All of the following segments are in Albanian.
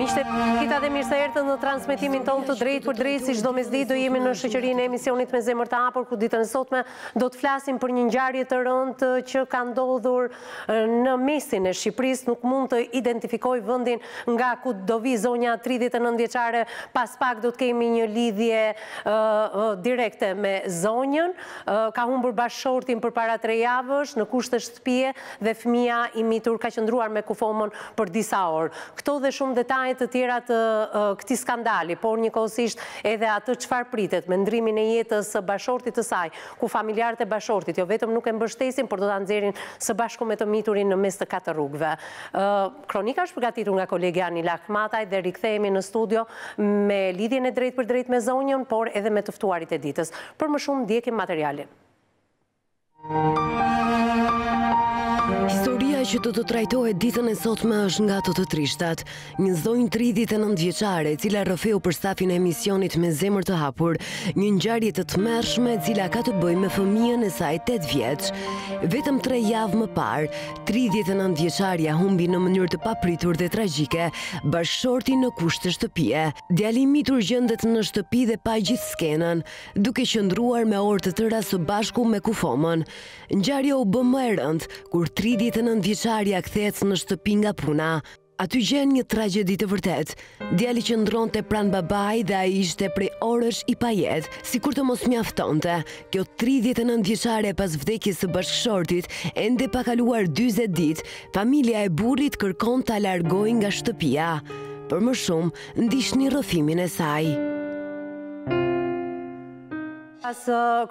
Mirëdita dhe mirë se erdhët në transmitimin tonë të drejtpërdrejtë, si çdo mesditë, do jemi në shoqërinë e emisionit me zemër të hapur, ku ditën e sotme do të flasim për një ngjarje të rëndë që ka ndodhur në mesin e Shqipërisë, nuk mund të identifikoj vendin nga ku do vijë zonja 39 vjeçare, pas pak do të kemi një lidhje direkte me zonjën, ka humbur bashkëshortin përpara tre javësh, në kushte shtëpie, dhe fëmija i mitur ka qëndruar me kufomën për disa orë. Këto dhe shumë detaje të tjera të këtij skandali, por njëkohësisht edhe atë çfarë pritet me ndrrimin e jetës së bashortit të saj, ku familjarët e bashortit jo vetëm nuk e mbështesin, por do ta nxjerrin së bashku me të miturin në mes të katër rrugëve. Kronika është përgatitur nga kolegia Anila Ahmataj dhe rikthehemi në studio me lidhjen e drejtpërdrejtë me zonjën, por edhe me të ftuarit e ditës. Për më shumë ndjekim materialin. Historia që do të trajtohet ditën e sotme është nga ato të trishtat. Një zonjë 39 vjeçare, e cila rrëfeu për stafin e emisionit me zemër të hapur, një ngjarje të tmerrshme e cila ka të bëjë me fëmijën e saj 8 vjeç. Vetëm 3 javë më parë, 39 vjeçarja humbi në mënyrë të papritur dhe tragjike bashkëshortin në kushte shtëpie. Djali i mitur gjendet në shtëpi dhe pa gjithë skenën. duke qëndruar me orë të tëra së bashku me kufomën. Ngjarja u bë më e rëndë kur 39 vjeçarja kthehet në shtëpi nga puna. Aty gjen një tragjedi të vërtetë. Djali qëndronte pranë babait dhe ai ishte prej orësh i pajetë. Sikur të mos mjaftonte kjo, 39 vjeçare pas vdekjes së bashkëshortit, ende pa kaluar 40 ditë, familja e burrit kërkon ta largojë nga shtëpia. Për më shumë, Ndiqni rrëfimin e saj. Pas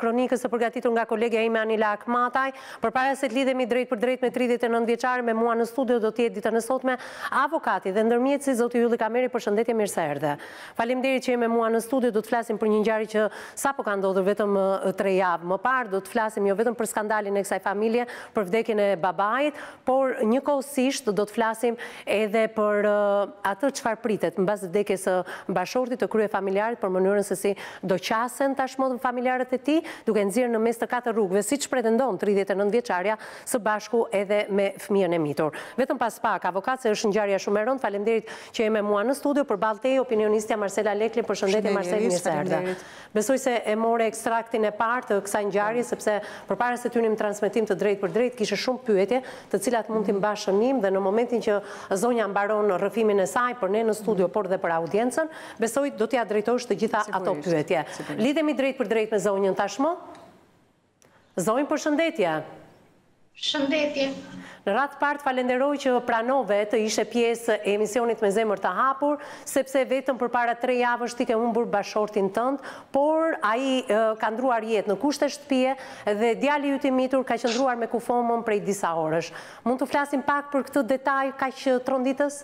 kronikës së përgatitur nga kolegia ime Anila Ahmataj, përpara se të lidhemi drejtpërdrejt me 39 vjeçaren me mua në studio do të jetë ditën e sotme, avokati dhe ndërmjetësi zoti Ylli Kameri përshëndetje mirë se erdhe. Faleminderit që je me mua në studio do të flasim për një ngjarje që sapo ka ndodhur vetëm tre javë më parë, do të flasim jo vetëm për skandalin e kësaj familjeje, për vdekjen e babait, Por, njëkohësisht do të flasim edhe për atë çfarë pritet mbas vdekjes së bashortit të kryefamiljarit, për mënyrën se si do qasen tashmë familjarët e tij, duke e nxjerrë në mes të katër rrugëve, siç pretendon tridhjetë e nëntë vjeçarja, së bashku edhe me fëmijën e mitur. Vetëm pas pak, avokat se është ngjarja shumë e rëndë, faleminderit që je me mua në studio, përballë teje opinionistja Marsela Lekli, përshëndetje Marsel, mirë se erdhe. Besoj se e more ekstraktin e parë të kësaj ngjarje sepse përpara se të hynim në transmetim të drejtpërdrejtë kishe shumë pyetje, të cilat mund t'i mbash shënim dhe në momentin që zonja mbaron rrëfimin e saj për ne në studio por dhe për audiencën, besoj do t'ia drejtosh të gjitha ato pyetje. Lidhemi drejtpërdrejtë me zonjën tashmë. Zonjë përshëndetje! Shëndetje! Në radhë të parë të falenderoj që pranove të ishe pjesë e emisionit me zemër të hapur, sepse vetëm përpara tre javësh ti ke humbur bashkëshortin tënd, por ai ka ndruar jetë në kushte shtëpie dhe djali yt i mitur ka qëndruar me kufomën prej disa orësh. Mund të flasim pak për këtë detaj kaq tronditës?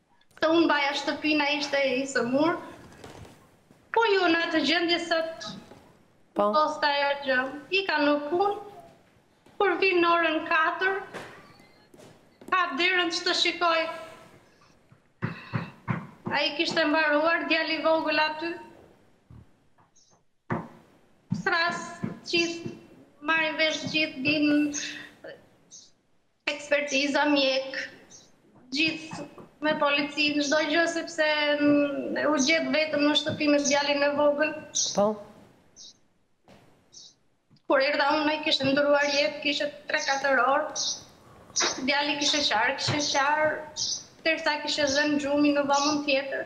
Se unë mbaja shtëpinë ai ishte i sëmurë. Po jo në atë gjendje sa të ndodhte ajo gjëmë, ika në punë, kur vi në orën katër, hap derën ç'të shikoj, ai kishte mbaruar, djali i vogël aty, thërras, gjithë, marrin vesh gjithë, vijnë, ekspertiza mjek gjithë me policinë çdo gjë sepse u gjet vetëm në shtëpi me djalin e vogël po kur erdha unë ai kishte ndërruar jetë kishte 3-4 orë djali kishte qarë kishte qarë derisa kishte zënë gjumi në dhomën tjetër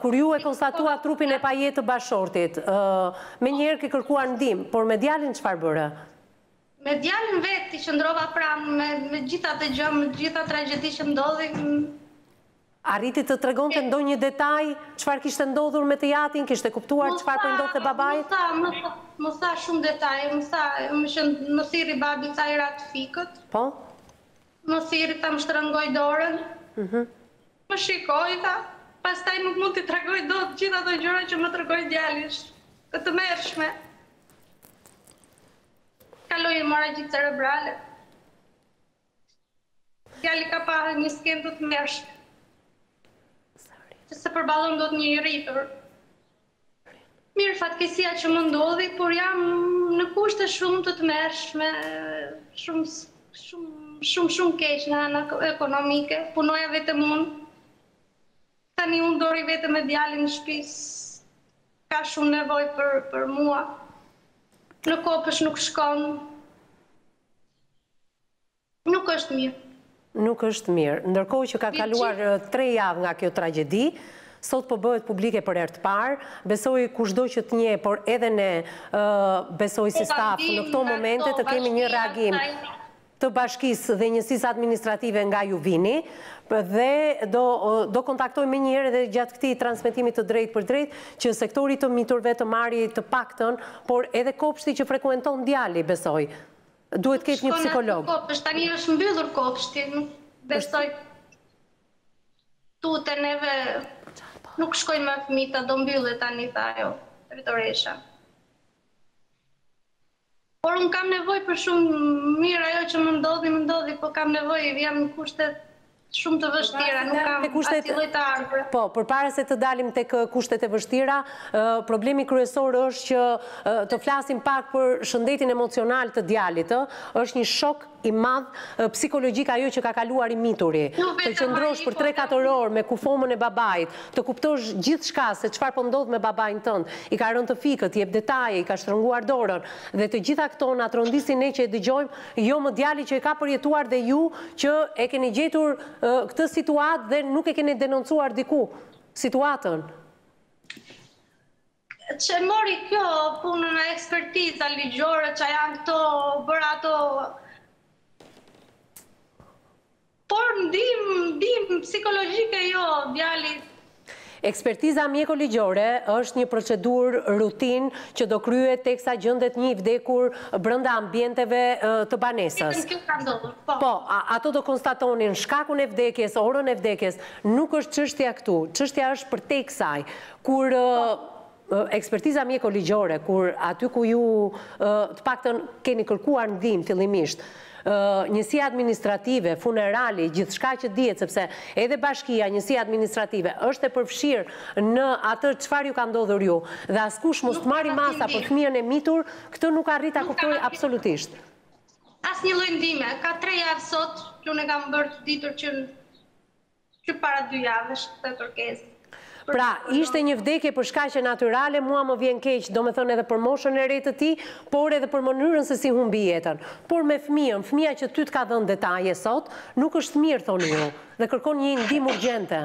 Kur ju e konstatuat trupin e pajetë të bashkëshortit, menjëherë ke kërkuar ndihmë, por me djalin çfarë bëre? Me djalin vetë i qëndrova pranë, me të gjithë atë gjëmë, me të gjithë atë tragjedi që ndodhi. Arriti të tregonte ndonjë detaj, çfarë kishte ndodhur me të jatin, kishte kuptuar çfarë po i ndodhte babait? Më tha, më tha shumë detaje, më tha që më thirri babi tha i ra të fikët. Po. Më thirri tha më shtrëngoi dorën. Më shikoi, tha, pastaj nuk mund t'i tregoj dot të gjitha ato gjëra që më tregoi djali, është e tmerrshme. Kaloi hemoragji cerebrale. Djali ka parë një skenë të tmerrshme që s'e përballon dot një i rritur. Mirë, fatkeqësia që më ndodhi, por jam në kushte shumë të tmerrshme, shumë shumë shumë shumë keq nga ana ekonomike, punoja vetëm unë. Tani unë do rri vetëm me djalin në shtëpi, s'ka shumë nevojë për mua. Në kopësht nuk shkon. Nuk është mirë. Nuk është mirë. Ndërkohë që ka kaluar tre javë nga kjo tragjedi, sot po bëhet publike për herë të parë. Besoj kushdo që të njeh, por edhe ne, besoj si staf në këto momente të kemi një reagim të bashkisë dhe njësisë administrative nga ju vini dhe do kontaktoj menjëherë edhe gjatë këtij transmetimi të drejtpërdrejtë që sektori i të miturve të marri të paktën, por edhe kopshti që frekuenton djali, besoj. Duhet të ketë një psikolog. Shkon në atë kopsht, tani është mbyllur kopshti, nuk besoj tutje edhe nuk shkojnë më fëmijët, do mbyllet tani tha ajo, drejtoresha. Por unë kam nevojë për shumë mirë ajo që më ndodhi, më ndodhi, po kam nevojë, jam në kushtet Shumë të vështira, nuk kam asnjë lloj të ardhure. Po, përpara se të dalim tek kushtet e vështira, problemi kryesor është që të flasim pak për shëndetin emocional të djalit, është një shok i madh psikologjik ajo që ka kaluar i mituri. Të qëndrosh për 3-4 po orë me kufomën e babait, të kuptosh gjithçka se çfarë po ndodh me babain tënd, i ka rënë të fikët, jep detaje, i ka shtrënguar dorën, dhe të gjitha këto na trondisin ne që e dëgjojmë, Jo më djali që e ka përjetuar dhe ju që e keni gjetur këtë situatë dhe nuk e keni denoncuar diku situatën. Ç'e mori kjo punë, ekspertiza ligjore, ça janë këto, bëra ato. Por ndihmë, ndihmë psikologjike jo, djali. Ekspertiza mjeko-ligjore është një procedurë rutinë që do kryet teksa gjendet një i vdekur brenda ambienteve të banesës. Vetëm kjo ka ndodhur, po. Po, ato do konstatonin shkakun e vdekjes, orën e vdekjes, nuk është çështja këtu, çështja është përtej kësaj, kur ekspertiza mjeko-ligjore, kur aty ku ju, të paktën, keni kërkuar ndihmë fillimisht, njësia administrative, funerali, gjithçka që dihet, sepse edhe bashkia, njësia administrative, është e përfshirë në atë çfarë ju ka ndodhur ju, dhe askush mos të marri masa për fëmijën e mitur, këtë nuk arrij ta kuptoj absolutisht. Asnjë lloj ndihme. Ka tre javë sot që unë e kam bërë të ditur që Që para dy javësh këtë kërkesë. Pra, ishte një vdekje për shkaqe natyrale, mua më vjen keq, domethënë edhe për moshën e re të tij, por edhe për mënyrën se si humbi jetën. Por me fëmijën, fëmija që ty të ka dhënë detaje sot, nuk është mirë thoni ju, dhe kërkon një ndihmë urgjente.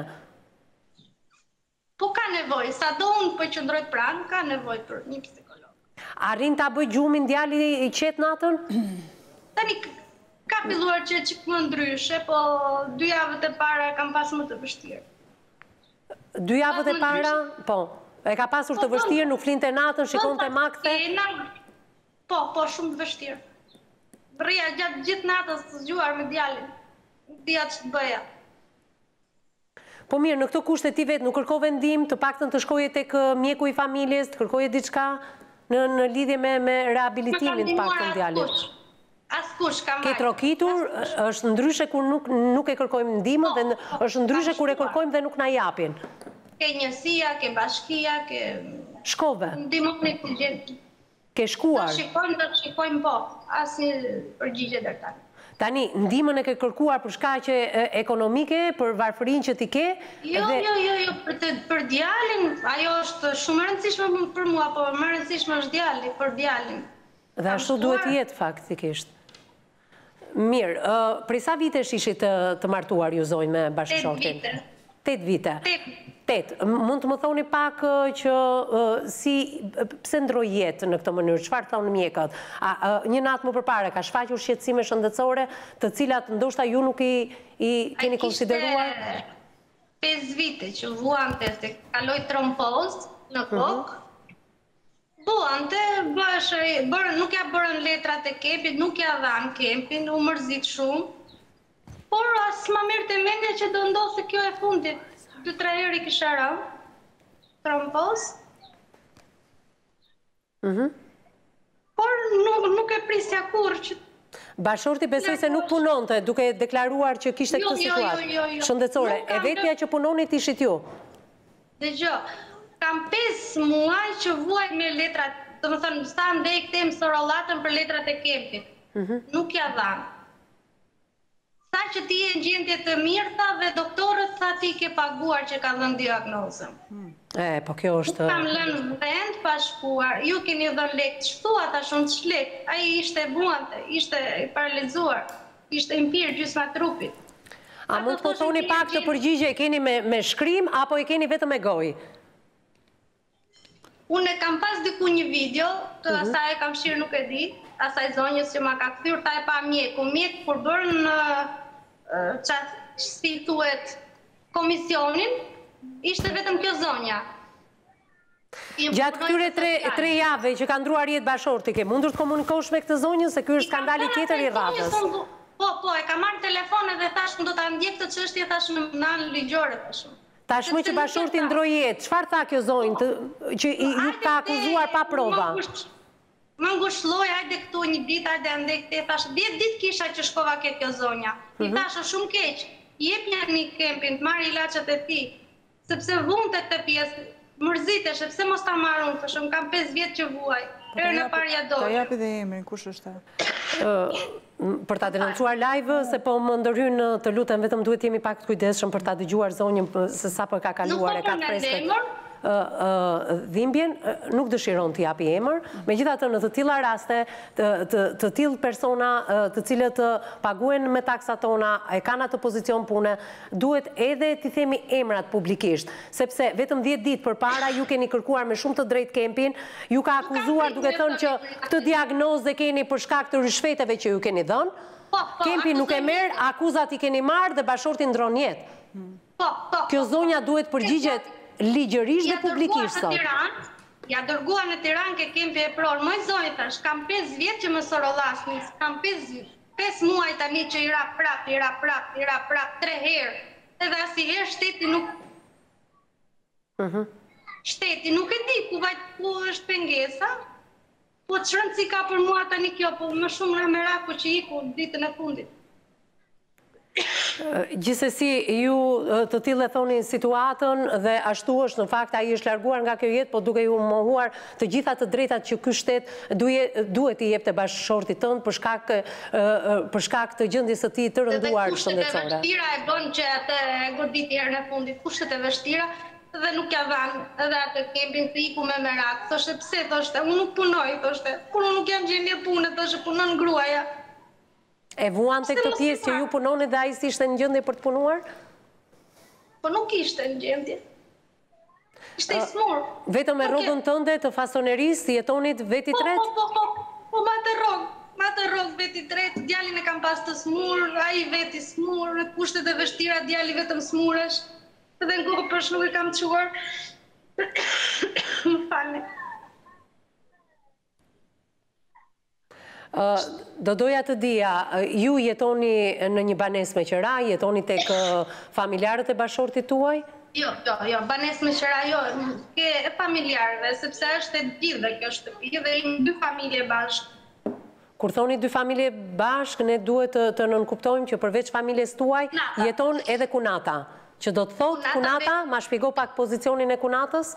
Po ka nevojë, sado unë po qëndroj pranë, ka nevojë për një psikolog. Arrin ta bëjë gjumin djali i qetë natën? Tani ka filluar një çik më ndryshe, po dy javët e para e kam pas më të vështirë. Dy javët e para, po, e ka pasur të vështirë, nuk flinte natën, shikonte makthe? Po, po, shumë të vështirë. Rrija gjatë gjithë natës të zgjuar me djalin, nuk dija ç'të bëja. Po mirë, në këto kushte ti vetë nuk kërkove ndihmë, të paktën të shkoje tek mjeku i familjes, të kërkoje diçka në lidhje me rehabilitimin të paktën djalit. Askush, kam Ke trokitur, është ndryshe kur nuk e kërkojmë ndihmën dhe është ndryshe kur e kërkojmë dhe nuk na japin. Ke njësia, ke bashkia, ke Shkove. Ndihmoni të gjithë. Ke shkuar. Do shikojmë, do të shikojmë, po, asnjë përgjigje deri tani. Tani, ndihmën e ke kërkuar për shkaqe ekonomike, për varfërinë që ti ke? Jo, jo, jo, jo, për të, për djalin, ajo është shumë e rëndësishme për mua, po më e rëndësishme është djali, për djalin. Dhe ashtu duhet të jetë faktikisht. Mirë, prej sa vitesh ishit të martuar ju zonjë me bashkëshortin? Tetë vite. Tetë vite? Tetë. Tetë. Mund të më thoni pak që si, pse ndërroi jetë në këtë mënyrë, çfarë thonë mjekët? A një natë më përpare ka shfaqur shqetësime shëndetësore të cilat ndoshta ju nuk i keni konsideruar? Ai kishte pesë vite që vuante se kaloi trombozë në kokë. Vuante s'ja bënë nuk ja bënë letrat e kempit nuk ja dhanë kempin u mërzit shumë por as sma merrte mendja që do ndodhte kjo e fundit dy tre herë i kishte rënë trombozë por nuk nuk e prisja kurrë që Bashkëshorti besoj se nuk punonte duke deklaruar që kishte këtë situatë shëndetësore e vetmja që punonit ishit ju Dëgjo, kam pesë muaj që vuaj me letrat, domethënë sa andej-këndej më sorollatën për letrat e kempit. Nuk ja dhanë. Tha që ti je në gjendje të mirë, tha, dhe doktorët tha ti ke paguar që ka dhënë diagnozën. E, po kjo është. Nuk kam lënë vend pa shkuar. Ju keni dhënë lekë, ç'thua thashë unë ç'lekë? Ai ishte, vuante, ishte i paralizuar. Ishte i mpirë gjysma e trupit. A mund ta thoni pak, këtë përgjigje e keni me shkrim apo e keni vetëm me gojë? Unë e kam pas diku një video të mhm asaj, e kam fshirë nuk e di, asaj zonjës që ma ka kthyer, tha e pa mjeku. Mjeku kur bënë atë si thuet komisionin, ishte vetëm kjo zonja. Gjatë këtyre tre, tre jave që ka ndërruar jetë bashkëshorti, ke mundur të komunikosh me këtë zonjën, se ky është skandali tjetër i radhës. Po, po, e kam marrë në telefon edhe thashë, unë do ta ndjek këtë çështje, thashë, në anën ligjore, thashë unë. Tashmë që bashkëshorti ndërroi jetë, çfarë tha kjo zonjë, që ju ka akuzuar pa prova? Më ngushëlloi, hajde këtu një ditë, hajde ndek te, thashë, dhjetë ditë kisha që shkova ke kjo zonja. I mhm thashë, është shumë keq, jepini kempin, të marrë ilaçet e tij, Sepse vuante këtë pjesë. Mërziteshte, pse mos ta marr unë, thoshte, unë kam pesë vjet që vuaj. Herën e parë ja dogja. Të japë dhe emrin, kush është ai? Për ta denoncuar live, se po më ndërhyn, të lutem, vetëm duhet të jemi pak të kujdesshëm për ta dëgjuar zonjën se sapo e ka kaluar, e ka të freskët dhimbjen, nuk dëshiron të japë emër. Megjithatë, në të tilla raste, të tillë persona, të cilët paguhen me taksat tona, e kanë atë pozicion pune, Duhet edhe t'i themi emrat publikisht, sepse vetëm dhjetë ditë përpara ju keni kërkuar me shumë të drejtë Kempin, ju ka akuzuar duke thënë që këtë diagnozë e keni për shkak të ryshfeteve që ju keni dhënë, Kempin nuk e merr, akuzat i keni marrë dhe bashorti ndron jetë. Kjo zonja duhet përgjigjet ligjërisht dhe publikisht sot. Ja dërguan në Tiranë ke Kempi eprori. Moj zonjë thash, kam pesë vjet që më sorollasni, kam pesë Pesë muaj tani që i ra prap, i ra prap, i ra prap tre herë, edhe asnjiherë shteti nuk Shteti nuk e di ku vajt ku është pengesa, po ç'rëndësi ka për mua tani kjo, po më shumë nga meraku që iku ditën e fundit. Gjithsesi, ju të tillë e thoni situatën dhe ashtu është në fakt, ai është larguar nga kjo jetë, po duke iu mohuar të gjitha të drejtat që ky shtet duhet t'i jepte bashkëshortit tënd për shkak për shkak të gjendjes së tij të rënduar shëndetësore. Edhe kushtet e vështira e bënë që atë goditi herën e fundit, kushtet e vështira dhe nuk ia dhanë edhe atë kempin iku me merak, thoshte pse, thoshte, unë nuk punoj thoshte, kur unë nuk jam gjendje pune thoshte, punon gruaja. E vuante këtë pjesë që ju punonit dhe ai s'ishte në gjendje për të punuar? Po nuk ishte në gjendje. Ishte i smur. Vetëm me rrogën tënde të fasonerisë jetonit veti, po, tret? Po, po, po, po, me atë rrogë, me atë rrogë veti tret, djalin e kam pas të smur, ai vet i smur, kushtet e vështira djali vetëm smuresh, dhe në kopsht nuk e kam çuar, më falni. Do doja të dija, ju jetoni në një banesë me qera, jetoni tek familjarët e bashortit tuaj? Jo, jo, jo, banesë me qera jo, ke familjarëve, sepse është e gjithëve kjo shtëpi dhe jemi dy familje bashkë. Kur thoni dy familje bashkë, ne duhet të nënkuptojmë që përveç familjes tuaj, jeton edhe kunata. Që do të thotë kunata, ma shpjego pak pozicionin e kunatës?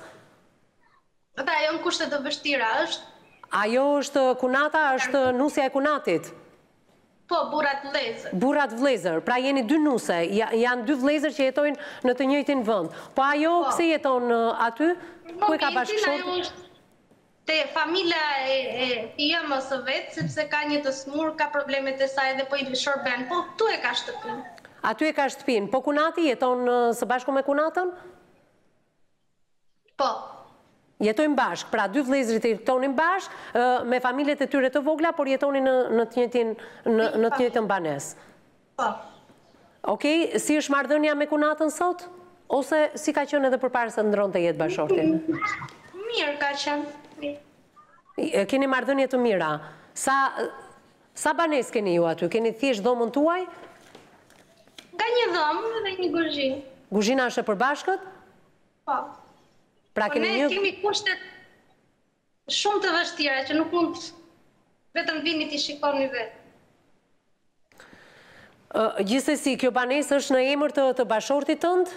Ata janë kushte të vështira, është. Ajo është kunata, është nusja e kunatit. Po, burrat vëllezër. Burrat vëllezër, pra jeni dy nuse, janë dy vëllezër që jetojnë në të njëjtin vend. Po ajo, po, pse jeton aty? Ku e ka bashkëshortin? Te familja e, e jëmës së vet, sepse ka një të smur, ka problemet e saj dhe po i shërben. Po këtu e ka shtëpinë. Aty e ka shtëpinë. Po kunati jeton së bashku me kunatën? Po. Jetojnë bashkë, pra dy vëllezërit jetonin bashkë, me familjet e tyre të vogla, por jetonin në, në të njëjtin në, në të njëjtën banesë. Po. Okej, okay, si është marrëdhënia me kunatën sot? Ose si ka qenë edhe përpara se ndronte jetë bashorti? Mirë ka qenë. Keni marrëdhënie të mira. Sa Sa banesë keni ju aty? Keni thjesht dhomën tuaj? Ka një dhomë dhe një guzhinë. Guzhina është e përbashkët? Po. Pra keni një... Po ne kemi kushtet shumë të vështira që nuk mund, vetëm vini t'i shikoni vetë. Gjithsesi, kjo banesë është në emër të bashortit tënd?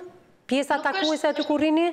Pjesa takuese aty ku rrini?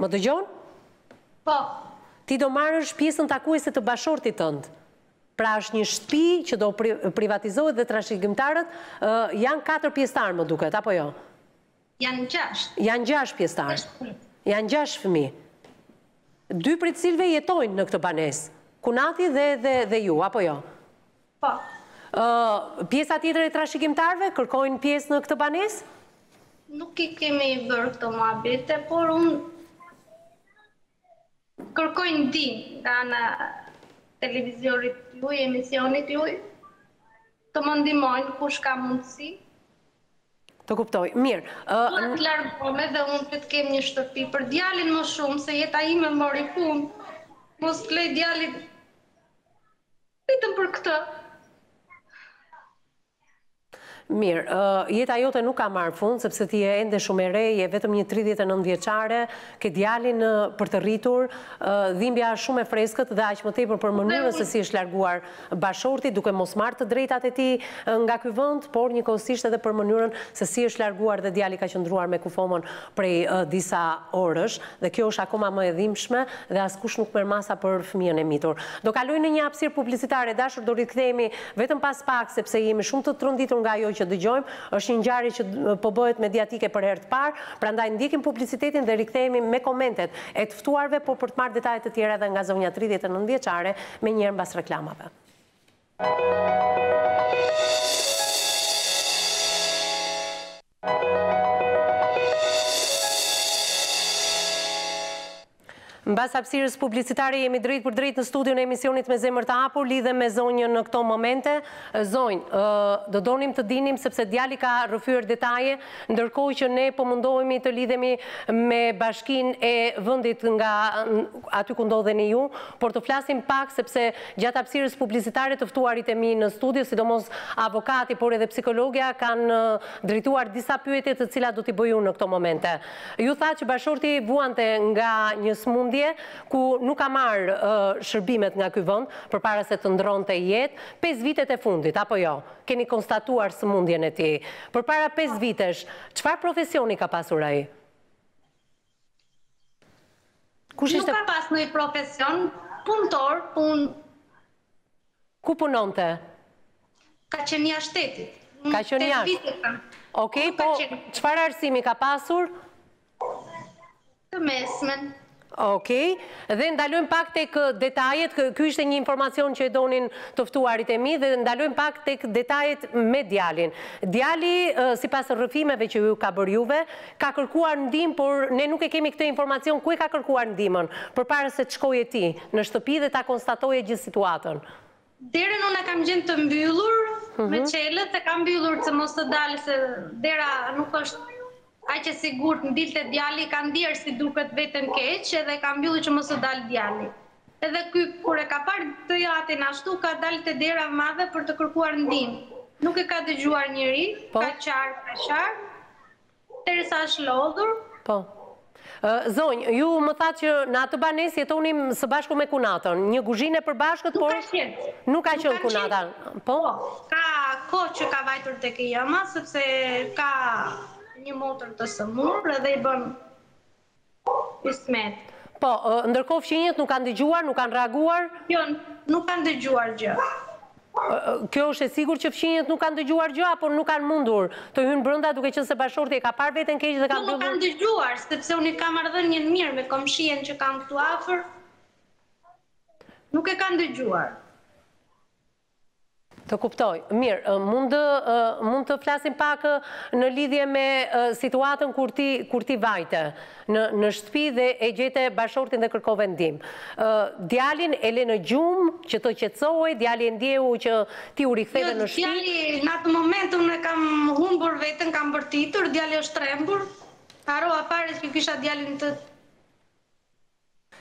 Më dëgjon? Po. Ti do marrësh pjesën takuese të bashortit tënd. Pra është një shtëpi që do privatizohet dhe trashëgimtarët janë katër pjesëtarë më duket, apo jo? Janë gjashtë. Janë gjashtë pjesëtarë. Janë gjashtë fëmijë. Dy prej të cilve jetojnë në këtë banesë. Kunati dhe, dhe, dhe ju, apo jo? Po. Pjesa tjetër e trashëgimtarëve kërkojnë pjesë në këtë banesë? Nuk i kemi bërë këto muhabete, por unë kërkoj ndihmë nga ana e televizionit juaj, emisionit juaj, të më ndihmojnë kush ka mundësi. Të kuptoj. Mirë, ë Dua të largohem edhe unë që të kem një shtëpi për djalin më shumë se jeta ime mori fund. Mos të lë djalin Vetëm për këtë. Mirë, jeta jote nuk ka marrë fund, sepse ti je ende shumë e re, je vetëm një tridhjetë e nëntë vjeçare, ke djalin për të rritur, dhimbja është shumë e freskët dhe aq më tepër për mënyrën se si është larguar bashorti, duke mos marrë të drejtat e tij nga ky vend, por njëkohësisht edhe për mënyrën se si është larguar dhe djali ka qëndruar me kufomën prej disa orësh dhe kjo është akoma më e dhimbshme dhe askush nuk merr masa për fëmijën e mitur. Do kaloj në një hapësirë publicitare, e dashur, do rikthehemi vetëm pas pak sepse jemi shumë të tronditur nga ajo që dëgjojmë, është një ngjarje që po bëhet mediatike për herë të parë, prandaj ndjekim publicitetin dhe rikthehemi me komentet e të ftuarve po për të marrë detaje të tjera dhe nga zonja tridhjetë e nëntë vjeçare menjëherë mbas reklamave. Mbas hapësirës publicitare jemi drejtpërdrejt në studion e emisionit me zemër të hapur, lidhem me zonjën në këto momente. Zonjë, do donim të dinim sepse djali ka rëfyër detaje, ndërkohë që ne po mundohemi të lidhemi me bashkinë e vendit nga aty ku ndodheni ju, por të flasim pak sepse Gjatë hapësirës publicitare të ftuarit e mi në studio, sidomos avokati por edhe psikologja kanë drejtuar disa pyetje të cilat do t'i bëj unë në këto momente. Ju thatë që bashorti vuante nga një sëmundje ku nuk ka marrë shërbimet nga ky vend përpara se të ndrronte jetë, pesë vitet e fundit apo jo? Keni konstatuar sëmundjen e tij përpara pesë vitesh, çfarë profesioni ka pasur ai? Kush ishte? Nuk ka pas ndonjë profesion, punëtor, punë. Ku punonte? Ka qenë jashtë shtetit. Ka qenë jashtë. Okej, po çfarë arsimi ka pasur? Të mesmen. Okej, dhe ndalojmë pak tek detajet, ky ishte një informacion që e donin të ftuarit e mi, dhe ndalojmë pak tek detajet me djalin. Djali, sipas rrëfimeve që ju ka bërë juve, Ka kërkuar ndihmë, por ne nuk e kemi këtë informacion ku e ka kërkuar ndihmën, përpara se të shkoje ti, në shtëpi dhe ta konstatoje gjithë situatën. Derën unë e kam gjend të mbyllur me çelës, e ka mbyllur që mos të dalë se dera nuk është aq e sigurt, mos dilte djali, ka ndier si duket veten keq edhe e ka mbyllur që mos të dalë djali. Edhe ky kur e ka parë të atin ashtu ka dalë te dera e madhe për të kërkuar ndihmë. Nuk e ka dëgjuar njeri, ka qarë, ka qarë, Derisa është lodhur. Po. Zonjë, ju më thatë që në atë banesë jetoni së bashku me kunatën. Një guzhinë e përbashkët, por... Nuk ka qenë. Nuk ka qenë kunata. Po? po? Ka kohë që ka vajtur te e ëma, sepse ka një motër të sëmurë edhe i bën Hyzmet. Po, ndërkohë fqinjët nuk kanë dëgjuar, nuk kanë reaguar? Jo, nuk kanë dëgjuar gjë. Kjo është e sigurt që fqinjët nuk kanë dëgjuar gjë apo nuk kanë mundur të hyjnë brenda duke qenë se bashkëshorti e ka parë veten keq dhe ka mbyllur? Jo, nuk kanë dëgjuar, sepse unë i kam marrëdhënien mirë me komshien që kam këtu afër. Nuk e kanë dëgjuar. Të kuptoj. Mirë, mund mund të flasim pak në lidhje me situatën kur ti kur ti vajte në në shtëpi dhe e gjete bashortin dhe kërkove ndihmë. Ë djalin e le në gjumë që të qetësohej, djali e ndjeu që ti u riktheve në shtëpi. Jo, djali në atë moment unë e kam humbur veten, kam bërtitur, djali është trembur. Harrova fare që kisha djalin të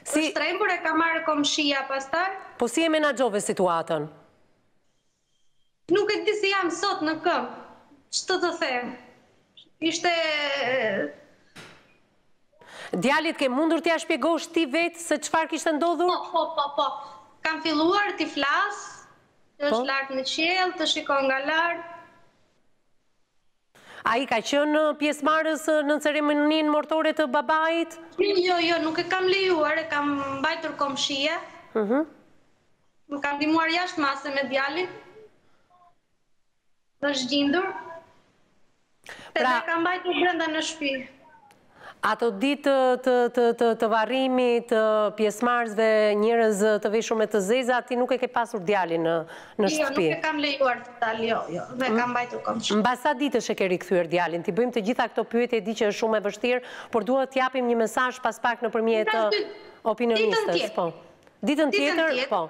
Është trembur, e ka marrë komshija pastaj? Po si e menaxhove situatën? Nuk e di si jam sot në këmbë, ç'të të them. Ishte. Djalit ke mundur t'ia shpjegosh ti vetë se çfarë kishte ndodhur? Po, po, po, po. Kam filluar t'i flas, që është lart në qiell, të shikon nga lart. Ai ka qenë pjesëmarrës në ceremoninë mortore të babait? Jo, jo, nuk e kam lejuar, e ka mbajtur komshia. Më ka ndihmuar jashtë mase me djalin. Është gjindur. Pra, e ka mbajtur brenda në shpi. Ato ditë të varrimit, të pjesëmarrësve njerëz të veshur me të zeza, ti nuk e ke pasur djalin në shtëpi? Jo, nuk e kam lejuar të dal, jo, jo, e kam mbajtur te komshia. Mbas sa ditësh e ke rikthyer djalin? T'i bëjmë të gjitha këto pyetje, e di që është shumë e vështirë, por duhet të japim një mesazh pas pak nëpërmjet opinionistës. Ditën tjetër. Ditën tjetër, po.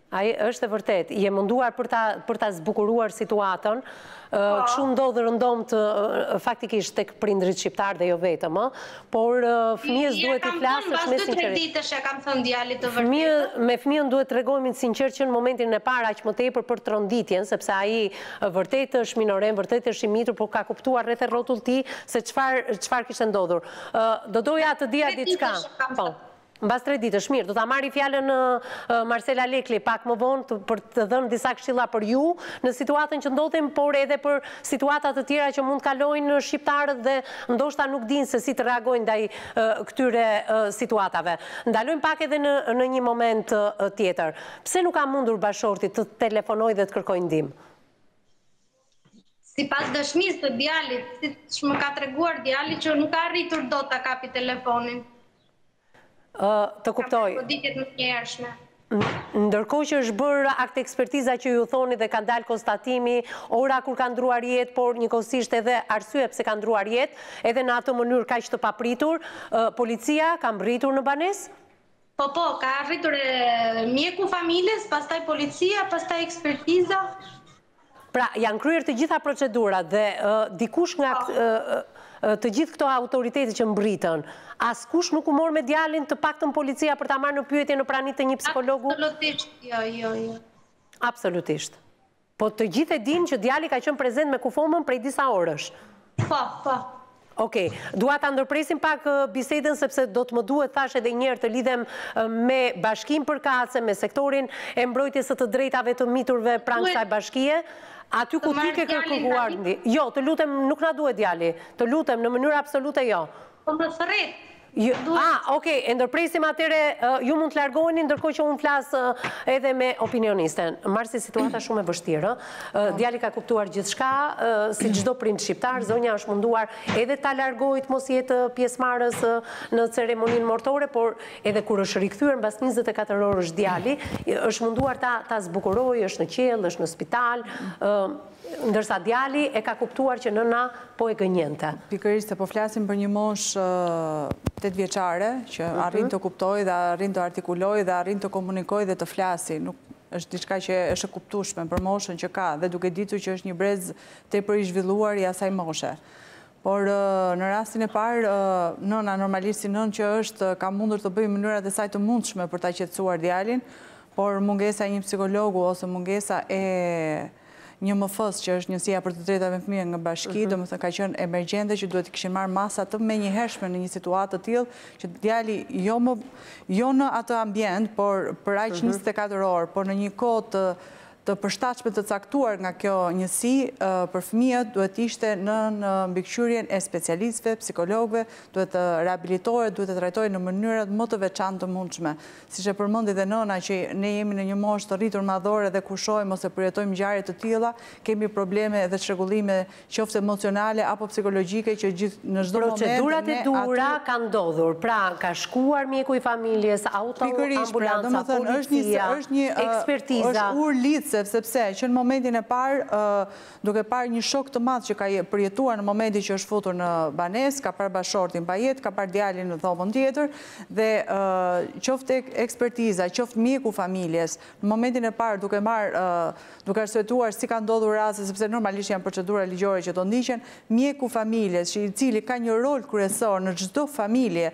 Ai është e vërtetë, je munduar për ta për ta zbukuruar situatën. Po. Kështu ndodh rëndomtë faktikisht tek prindërit shqiptarë dhe jo vetëm, ë. Por fëmijës duhet t'i flasësh me sinqeritet. Pas 2-3 ditësh ia kam thënë djalit të vërtetën. Me fëmijën duhet të tregohemi të sinqertë që në momentin e parë aq më tepër për tronditjen, sepse ai vërtet është minoren, vërtet është i mitur, por ka kuptuar rreth e rrotull tij se çfarë çfarë kishte ndodhur. Do doja të dija diçka. Po. Mbas tre ditësh, mirë, do ta marri fjalën Marsela Lekli pak më vonë për të dhënë disa këshilla për ju në situatën që ndodhemi, por edhe për situata të tjera që mund të kalojnë shqiptarët dhe ndoshta nuk dinë se si të reagojnë ndaj këtyre situatave. Ndalojmë pak edhe në në një moment tjetër. Pse nuk ka mundur bashkëshorti të telefonojë dhe të kërkojë ndihmë? Sipas dëshmisë së djalit, siç më ka treguar djali që nuk ka arritur dot ta kapi telefonin. Ë, të kuptoj. Ka goditje më të hershme. Ndërkohë që është bërë akt ekspertiza që ju thoni dhe ka dalë konstatimi ora kur ka ndruar jetë, por njëkohësisht edhe arsye pse ka ndruar jetë, edhe në atë mënyrë kaq të papritur, policia ka mbërritur në banesë? Po po ka arritur mjeku i familjes pastaj policia pastaj ekspertiza. Pra janë kryer të gjitha procedurat dhe dikush nga të gjithë këto autoritete që mbërritën askush nuk u mor me djalin të paktën policia për ta marrë në pyetje në prani të një psikologu? Absolutisht jo jo jo. Absolutisht. Po të gjithë e dinë që djali ka qenë prezent me kufomën prej disa orësh. Po, po. Okej, dua ta ndërpresim pak bisedën sepse do të më duhet thashë edhe një herë të lidhem me bashkinë përkatëse, me sektorin e mbrojtjes së të drejtave të të miturve pranë kësaj bashkie, aty ku ti ke kërkuar ndihmë. Jo, të lutem, nuk na duhet djali. Të lutem, në mënyrë absolute jo. Po më thërret. Ju, a, ok, e ndërpresim atëherë, ju mund të largoheni ndërkohë që unë flas edhe me opinionisten. Marsi, situata shumë e vështirë. Po. Djali ka kuptuar gjithçka, si çdo prind shqiptar, zonja është munduar edhe ta largojë të mos jetë pjesëmarrës në ceremoninë mortore, por edhe kur është rikthyer mbas 24 orësh djali, është munduar ta zbukurojë, është në qiell, është në spital, është në spital, Ndërsa djali e ka kuptuar që nëna po e gënjente. Pikërisht, se po flasim për një moshë tetë vjeçare, që arrin të kuptojë dhe arrin të artikulojë dhe arrin të komunikojë dhe të flasi. Nuk është diçka që është e kuptueshme për moshën që ka dhe duke ditur që është një brez tepër i zhvilluar i asaj moshe. Por në rastin e parë, nëna normalisht si nënë që është, ka mundur të bëjë në mënyrat e saj të mundshme për ta qetësuar djalin, por mungesa e një psikologu ose mungesa e... NJMF-ës që është njësia për të drejtat e fëmijëve nga bashkia, mhm. domethënë ka qenë emergjente që duhet të kishin marrë masa të menjëhershme në një situatë të tillë, që djali jo, jo në atë ambient, por për aq 24 mhm. orë, por në një kohë të përshtatshme të caktuar nga kjo njësi për fëmijët duhet të ishte nën mbikëqyrjen e specialistëve, psikologëve, duhet të rehabilitohet, duhet të trajtohet në mënyrat më të veçanta të mundshme. Siç e përmendi dhe nëna që ne jemi në një moshë të rritur madhore dhe kur shohim ose përjetojmë ngjarje të tilla, kemi probleme dhe çrregullime qoftë emocionale apo psikologjike që gjithë në çdo moment ne aty Procedurat e duhura kanë ndodhur, pra ka shkuar mjeku i familjes, autoambulanca, policia, ekspertiza. Pikërisht, pra domethënë është një është një është urë lidhëse sepse që në momentin e parë duke parë një shok të madh që ka përjetuar në momentin që është futur në banesë, ka parë bashkëshortin pa jetë, ka parë djalin në dhomën tjetër dhe qoftë ekspertiza, qoftë mjeku familjes, në momentin e parë duke marrë, duke arsyetuar si ka ndodhur rasti, sepse normalisht janë procedura ligjore që do ndiqen, mjeku familjes, që i cili ka një rol kryesor në çdo familje,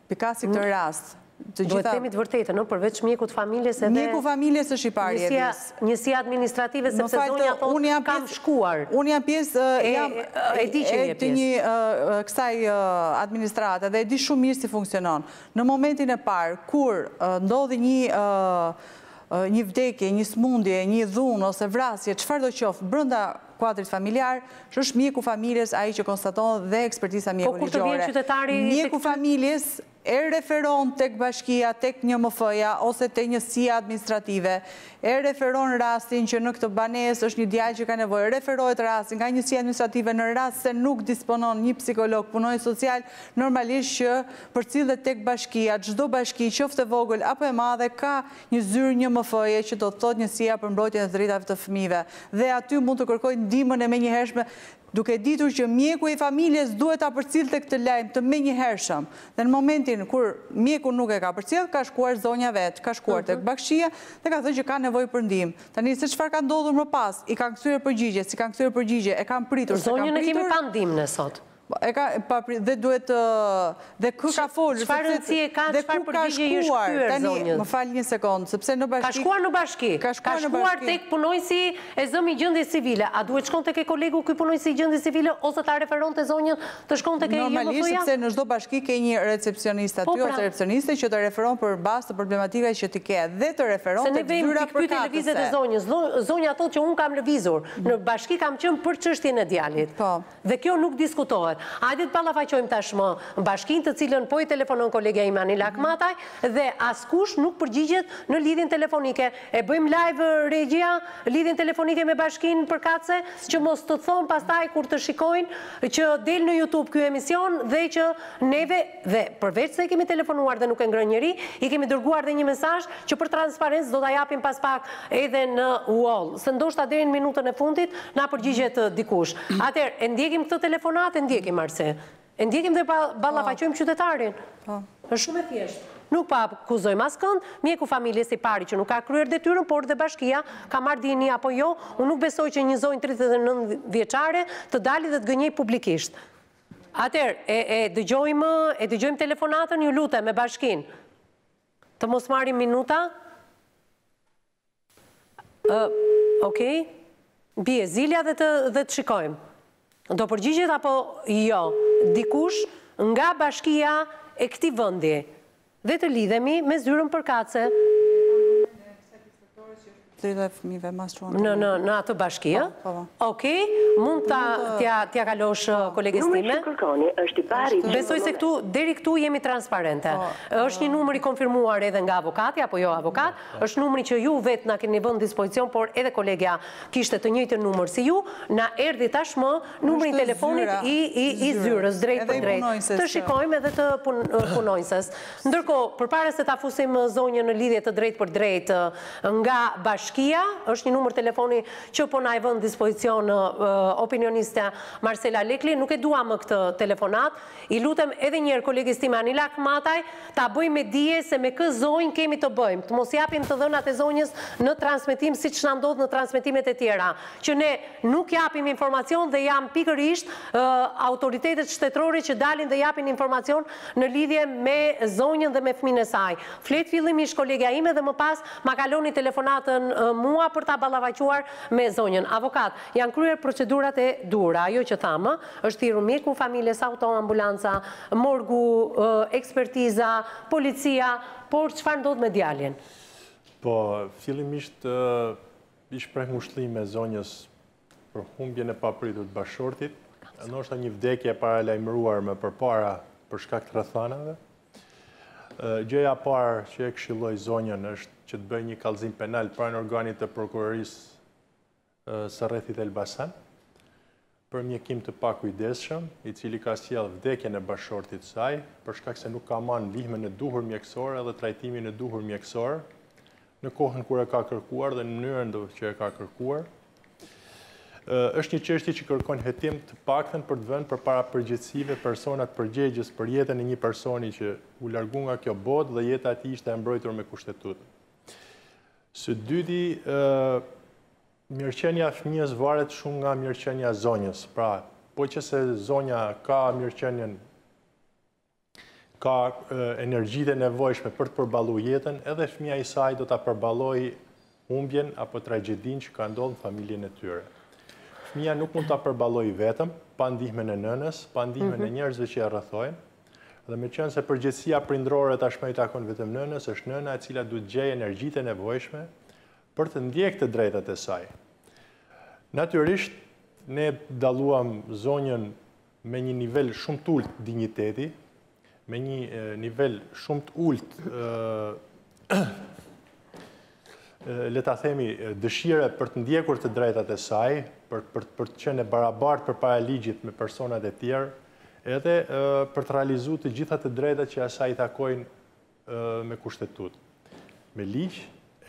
Pikas këtë rast, të gjitha... Duhet të themi të vërtetën, ëh, përveç mjekut familjes edhe... Mjeku familjes është i pari, Edis. Njësia administrative, sepse zonja thotë, kam shkuar. Unë jam pjesë, jam... E di që një pjesë. E kësaj administrate, dhe e di shumë mirë si funksionon. Në momentin e parë, kur ndodhi një një vdekje, një sëmundje, një dhunë, ose vrasje, çfarëdo qoftë, brenda kuadrit familjar, që është mjeku familjes ai që konstaton dhe ekspertiza mjeko-ligjore. Mjeku familjes e referon tek bashkia, tek NJMF-ja ose te njësia administrative, e referon rastin që në këtë banesë është një djalë që ka nevojë, referohet rasti nga njësia administrative në rast se nuk disponon një psikolog, punonjës social, normalisht që përcillet tek bashkia, çdo bashki, qoftë e vogël apo e madhe, ka një zyrë NJMF-je që do të thotë Njësia për Mbrojtjen e të Drejtave të Fëmijëve dhe aty mund të kërkojë ndihmën e menjëhershme duke ditur që mjeku i familjes duhet ta përcillte këtë lajm të menjëhershëm dhe në momentin kur mjeku nuk e ka përcjellë ka shkuar zonja vetë ka shkuar tek Bashkia dhe ka thënë që ka nevojë për ndihmë tani se çfarë ka ndodhur më pas i kanë kthyer përgjigje s'i kanë kthyer përgjigje e kanë pritur s'e kanë pritur zonjën e kemi pa ndihmë ne sot E ka papri dhe duhet të dhe kë ka folur çfarë rëndësie ka çfarë përgjigje i është kthyer zonjës më fal një sekondë sepse në bashki ka shkuar në bashki ka shkuar tek punonjësi e zëmi i gjendjes civile a duhet shkonte ke kolegu ky punonjësi i gjendjes civile ose ta referonte zonjën të shkonte ke normalisht sepse në çdo bashki ke një recepcionist aty po, pra. ose recepcioniste që të referon në bazë të problematika që ti ke dhe të referon te zyra përkatëse lëvizjet e zonjës zonja thotë që unë kam lëvizur në bashki kam qenë për çështjen e djalit po Dhe kjo nuk diskutohet. Hajde të ballafaqojmë tashmë bashkinë të cilën po i telefonon kolegja ime Anila Ahmataj dhe askush nuk përgjigjet në lidhjen telefonike. E bëjmë live regjia lidhjen telefonike me bashkinë përkatëse që mos të thonë pastaj kur të shikojnë që del në youtube ky emision dhe që neve Dhe, përveç se i kemi telefonuar dhe nuk e ngre njeri, i kemi dërguar dhe një mesazh që për transparencë do ta japim pas pak edhe në wall, se ndoshta deri në minutën e fundit na përgjigjet dikush. Atëherë, e ndjekim këtë telefonatë, e ndjekim Arsi. E ndjekim dhe ballafaqojmë qytetarin. Është shumë e thjeshtë. Nuk po akuzojmë askënd, mjeku i familjes i pari që nuk ka kryer detyrën, por dhe bashkia ka marrë dijeni apo jo, unë nuk besoj që një zonjë tridhjetë e nëntë vjeçare të dali dhe të gënjejë publikisht. Atëherë, e, e dëgjojmë, e dëgjojmë telefonatën, ju lutem, me bashkinë. Të mos marrim minuta. Uh, Okej. Okay. Bie zilja dhe të, dhe të shikojmë. Do përgjigjet apo jo? Dikush nga bashkia e këtij vendi. Dhe të lidhemi me zyrën përkatëse. Në në atë bashki ë? Okej, mund t'ia kalosh koleges time? Besoj se këtu, deri këtu jemi transparente. Është një numër i konfirmuar edhe nga avokati apo jo avokat, është numri që ju vetë na keni vënë në dispozicion, por edhe kolegja kishte të njëjtin numër si ju, na erdhi tashmë Numri i telefonit i zyrës, drejtpërdrejt. Të shikojmë edhe të punonjëses. Ndërkohë, përpara se ta fusim zonjën në lidhje të drejtpërdrejtë nga bashkia, është një numër telefoni që po na e vë në dispozicion opinionistja Marsela Lekli, nuk e dua më këtë telefonatë, I lutem edhe njëherë koleges time Anila Ahmataj ta bëjë me dije se me kë zonjë kemi të bëjmë, të mos japim të dhënat e zonjës në transmetim siç na ndodh në transmetimet e tjera, që ne nuk japim informacion dhe janë pikërisht autoritetet shtetërore që dalin dhe japin informacion në lidhje me zonjën dhe me fëmijën e saj. Flet fillimisht kolegja ime dhe më pas ma kaloni telefonatën mua për ta ballafaquar me zonjën. Avokat, janë kryer procedurat e duhura, ajo që thamë, Është thirrur mjeku i familjes, autoambulanca, morgu, ekspertiza, policia, por çfarë ndodh me djalin? Po, fillimisht i shpreh ngushëllime zonjës për humbjen e papritur të bashkëshortit. Ndoshta një vdekje e paralajmëruar më përpara për shkak të rrethanave. Gjëja e parë që e këshilloj zonjën është që të bëjë një kallëzim penal pranë organit të prokurorisë së rrethit Elbasan, për mjekim të pakujdesshëm, i cili ka sjellë vdekjen e bashkëshortit të saj, për shkak se nuk ka marrë ndihmën e duhur mjekësore edhe trajtimin e duhur mjekësor, në kohën kur e ka kërkuar dhe në mënyrën që e ka kërkuar, është një çështje që kërkon hetim të paktën për të vënë përpara përgjegjësive personat përgjegjës për jetën e një personi që u largu nga kjo botë dhe jeta e tij ishte e mbrojtur me Kushtetutën. Së dyti, mirëqenia e fëmijës varet shumë nga mirëqenia e zonjës. Pra, po që se zonja ka mirëqenien, ka energjitë e nevojshme për të përballu jetën, edhe fëmija i saj do ta përballojë humbjen apo tragjedinë që ka ndodhë në familjen e tyre. Fëmija nuk mund ta përballojë vetëm, pa ndihmën e nënës, pa ndihmën e njerëzve që e rrethojnë, Dhe meqenëse përgjegjësia prindërore tashmë i takon vetëm nënës, është nëna e cila duhet të gjejë energjitë e nevojshme për të ndjekë të drejtat e saj. Natyrisht, ne dalluam zonjën me një nivel shumë të ultë dinjiteti, me një nivel shumë të ultë le ta themi dëshire për të ndjekur të drejtat e saj, për të qenë e barabartë përpara ligjit me personat e tjerë, Edhe për të realizu të gjitha të drejtat që asaj i takojnë me kushtetutë, me ligj,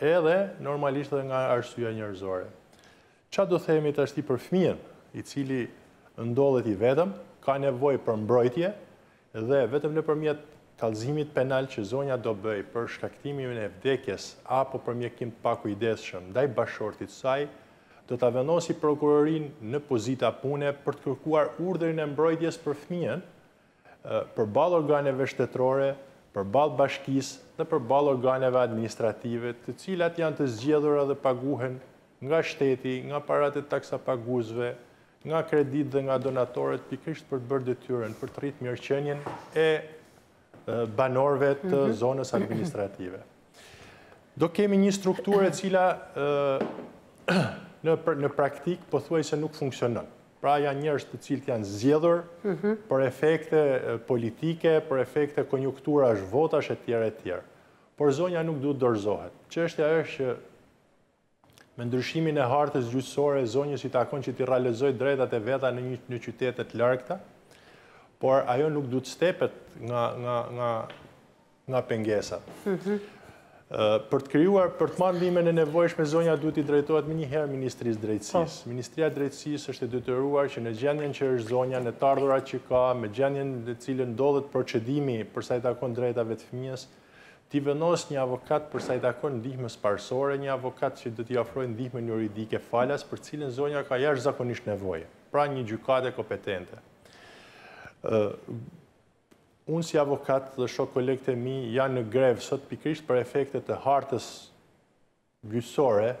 edhe normalisht edhe nga arsyeja njerëzore. Ça do themi tashti për fëmijën, i cili ndodhet i vetëm, ka nevojë për mbrojtje, dhe vetëm nëpërmjet kallëzimit penal që zonja do bëjë për shkaktimin e vdekjes apo për mjekim të pakujdesshëm ndaj bashkëshortit saj, Do ta vendosi prokurorinë në pozita pune për të kërkuar urdhrin e mbrojtjes për fëmijën, përballë organeve shtetërore, përballë bashkisë dhe përballë organeve administrative, të cilat janë të zgjedhura dhe paguhen nga shteti, nga paratë e taksapaguesve, nga kreditë dhe nga donatorët pikërisht për të bërë detyrën, për të rritë mirëqenien e banorëve të zonës administrative. Do kemi një strukturë e cila në praktikë pothuajse nuk funksionon. Pra janë njerëz të cilët janë zgjedhur për efekte politike, për efekte konjukturash, votash e tjera e tjera. Por zonja nuk duhet dorëzohet. Çështja është që Me ndryshimin e hartës gjyqësore, zonjës i takon që t'i realizojë drejtat e veta në një në qytete të largëta, por ajo nuk duhet stepet nga nga nga nga pengesat. Mhm. Për të krijuar, për të marrë ndihmën e nevojshme, zonja duhet i drejtohet më njëherë Ministrisë Drejtësisë. Po. Ministria Drejtësisë është e detyruar që në gjendjen që është zonja, në të ardhurat që ka, me gjendjen në cilën ndodhet procedimi për sa i takon drejtave të fëmijës, T'i vendosë një avokat për sa i takon ndihmës parësore, një avokat që do t'i ofrojë ndihmën juridike falas për të cilën zonja ka jashtëzakonisht nevojë, pranë një gjykate kompetente. Unë si avokat dhe shokë kolegët e mi janë në grevë sot pikërisht për efektet e hartës gjyqësore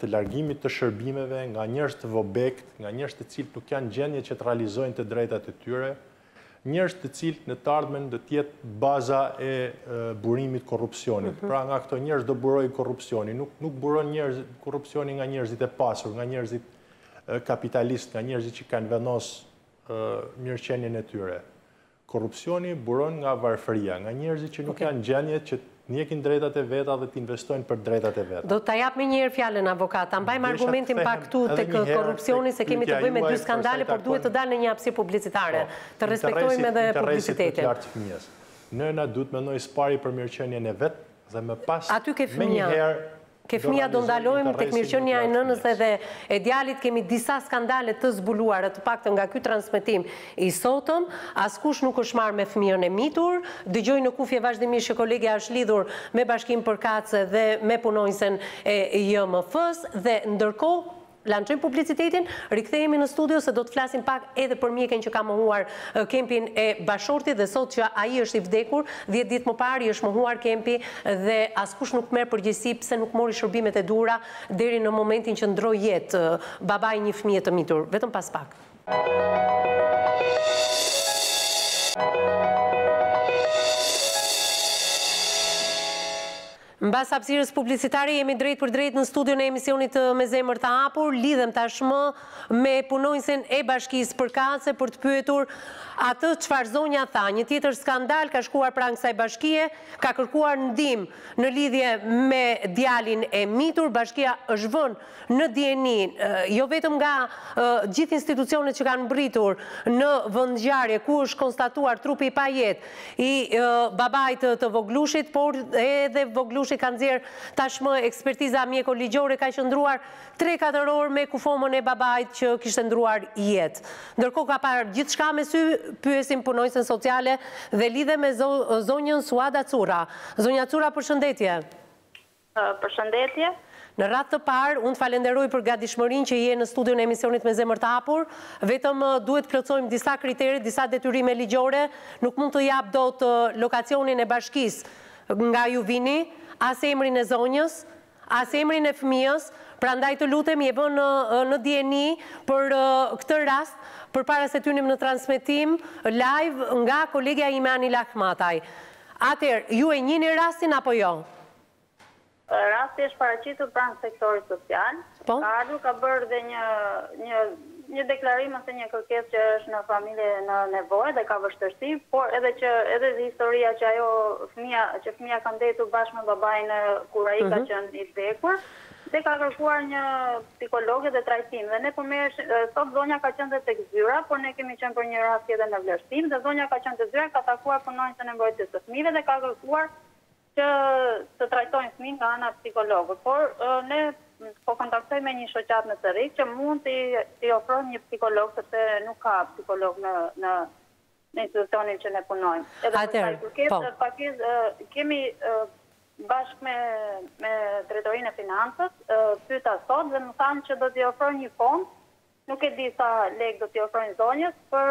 të largimit të shërbimeve nga njerëz të vobektë, nga njerëz të cilët nuk janë gjendje që të realizojnë të drejtat e tyre, njerëz të cilët në të ardhmen do të jetë baza e burimit korrupsionit. Pra, nga këto njerëz do burojë korrupsioni, nuk nuk buron njerëz korrupsioni nga njerëzit e pasur, nga njerëzit kapitalistë, nga njerëzit që kanë vendos mirëqenien e tyre. Korrupsioni buron nga varfëria, nga njerëzit që nuk janë në gjendje që të ndjekin drejtat e veta dhe të investojnë për drejtat e veta. Do ta jap menjëherë fjalën avokat. Ta mbajmë argumentin pak këtu tek korrupsioni se kemi të bëjmë me dy skandale, por duhet të dal në një hapësirë publicitare. Të respektojmë edhe publicitetin. Nëna duhet të mendojë së pari për mirëqenien e vet, dhe më pas menjëherë Ke fëmija do ndalojmë tek mirëqënia e nënës dhe dhe e djalit kemi disa skandale të zbuluara të paktën nga ky transmetim i sotëm askush nuk është marrë me fëmijën e mitur dëgjoj në kufje vazhdimisht që kolegja është lidhur me bashkinë përkatëse dhe me punonjësen e NJMF-së dhe ndërkohë Lançojmë publicitetin, rikthehemi në studio se do të flasim pak edhe për mjeken që ka mohuar kempin e bashkëshortit dhe sot që ai është i vdekur, dhjetë ditë më parë i është mohuar kempi dhe askush nuk merr përgjegjësi pse nuk mori shërbimet e duhura deri në momentin që ndroi jetë babai i një fëmije të mitur. Vetëm pas pak. Mbas hapësirës publicitare jemi drejtpërdrejt në studion e emisionit Me Zemër të Hapur. Lidhem tashmë me punonjësen e bashkisë përkatëse për të pyetur atë çfarë zonja tha. Një tjetër skandal ka shkuar pranë kësaj bashkie, ka kërkuar ndihmë në lidhje me djalin e mitur, bashkia është vënë në dijeni, jo vetëm nga gjithë institucionet që kanë mbritur në vendngjarje ku është konstatuar trupi i pajetë i babait të vogëlushit, por edhe vogëlushi ka nxjerrë tashmë ekspertiza mjeko-ligjore ka qëndruar tre-katër orë me kufomën e babait që kishte ndruar jetë. Ndërkohë ka parë gjithçka me sy, pyesim punonjësen sociale dhe lidhem me zonjën Suada Cura. Zonja Cura, përshëndetje. Përshëndetje. Në radhë të parë, unë të falenderoj për gatishmërinë që je në studion e emisionit Me Zemër të Hapur. Vetëm duhet të plotësojmë disa kritere, disa detyrime ligjore. Nuk mund të jap dot lokacionin e bashkisë nga ju vini, as emrin e zonjës, as emrin e fëmijës, prandaj të lutem je vënë në dijeni për këtë rast përpara se të hynim në transmetim live nga kolegja ime Anila Hmataj. Atëherë, ju e njihni rastin apo jo? Rasti është paraqitur pranë sektorit social. Po. Ka ardhur ka bërë dhe një një një deklarim ose një kërkesë që është në familje në nevojë dhe ka vështirësi, por edhe që edhe historia që ajo fëmija që fëmija ka ndetur bashkë me babain kur ai ka mhm. qenë i vdekur dhe ka kërkuar një psikologe dhe trajtim dhe ne po merremi sot zonja ka qenë tek zyra, por ne kemi qenë për një rast tjetër në vlerësim dhe zonja ka qenë te zyra ka takuar punonjësen e mbrojtjes së fëmijëve dhe ka kërkuar që të trajtojnë fëmijën nga ana e psikologut, por ne po kontaktojmë me një shoqatë në Cerrik që mund t'i t'i ofrojmë një psikolog sepse nuk ka psikolog në në në institucionin që ne punojmë. Edhe për sa i përket po. pagesës kemi bashkë me me drejtorinë e financës pyeta sot dhe më thanë që do t'i ofrojnë një fond Nuk e di sa lekë do t'i ofrojnë zonjës, por,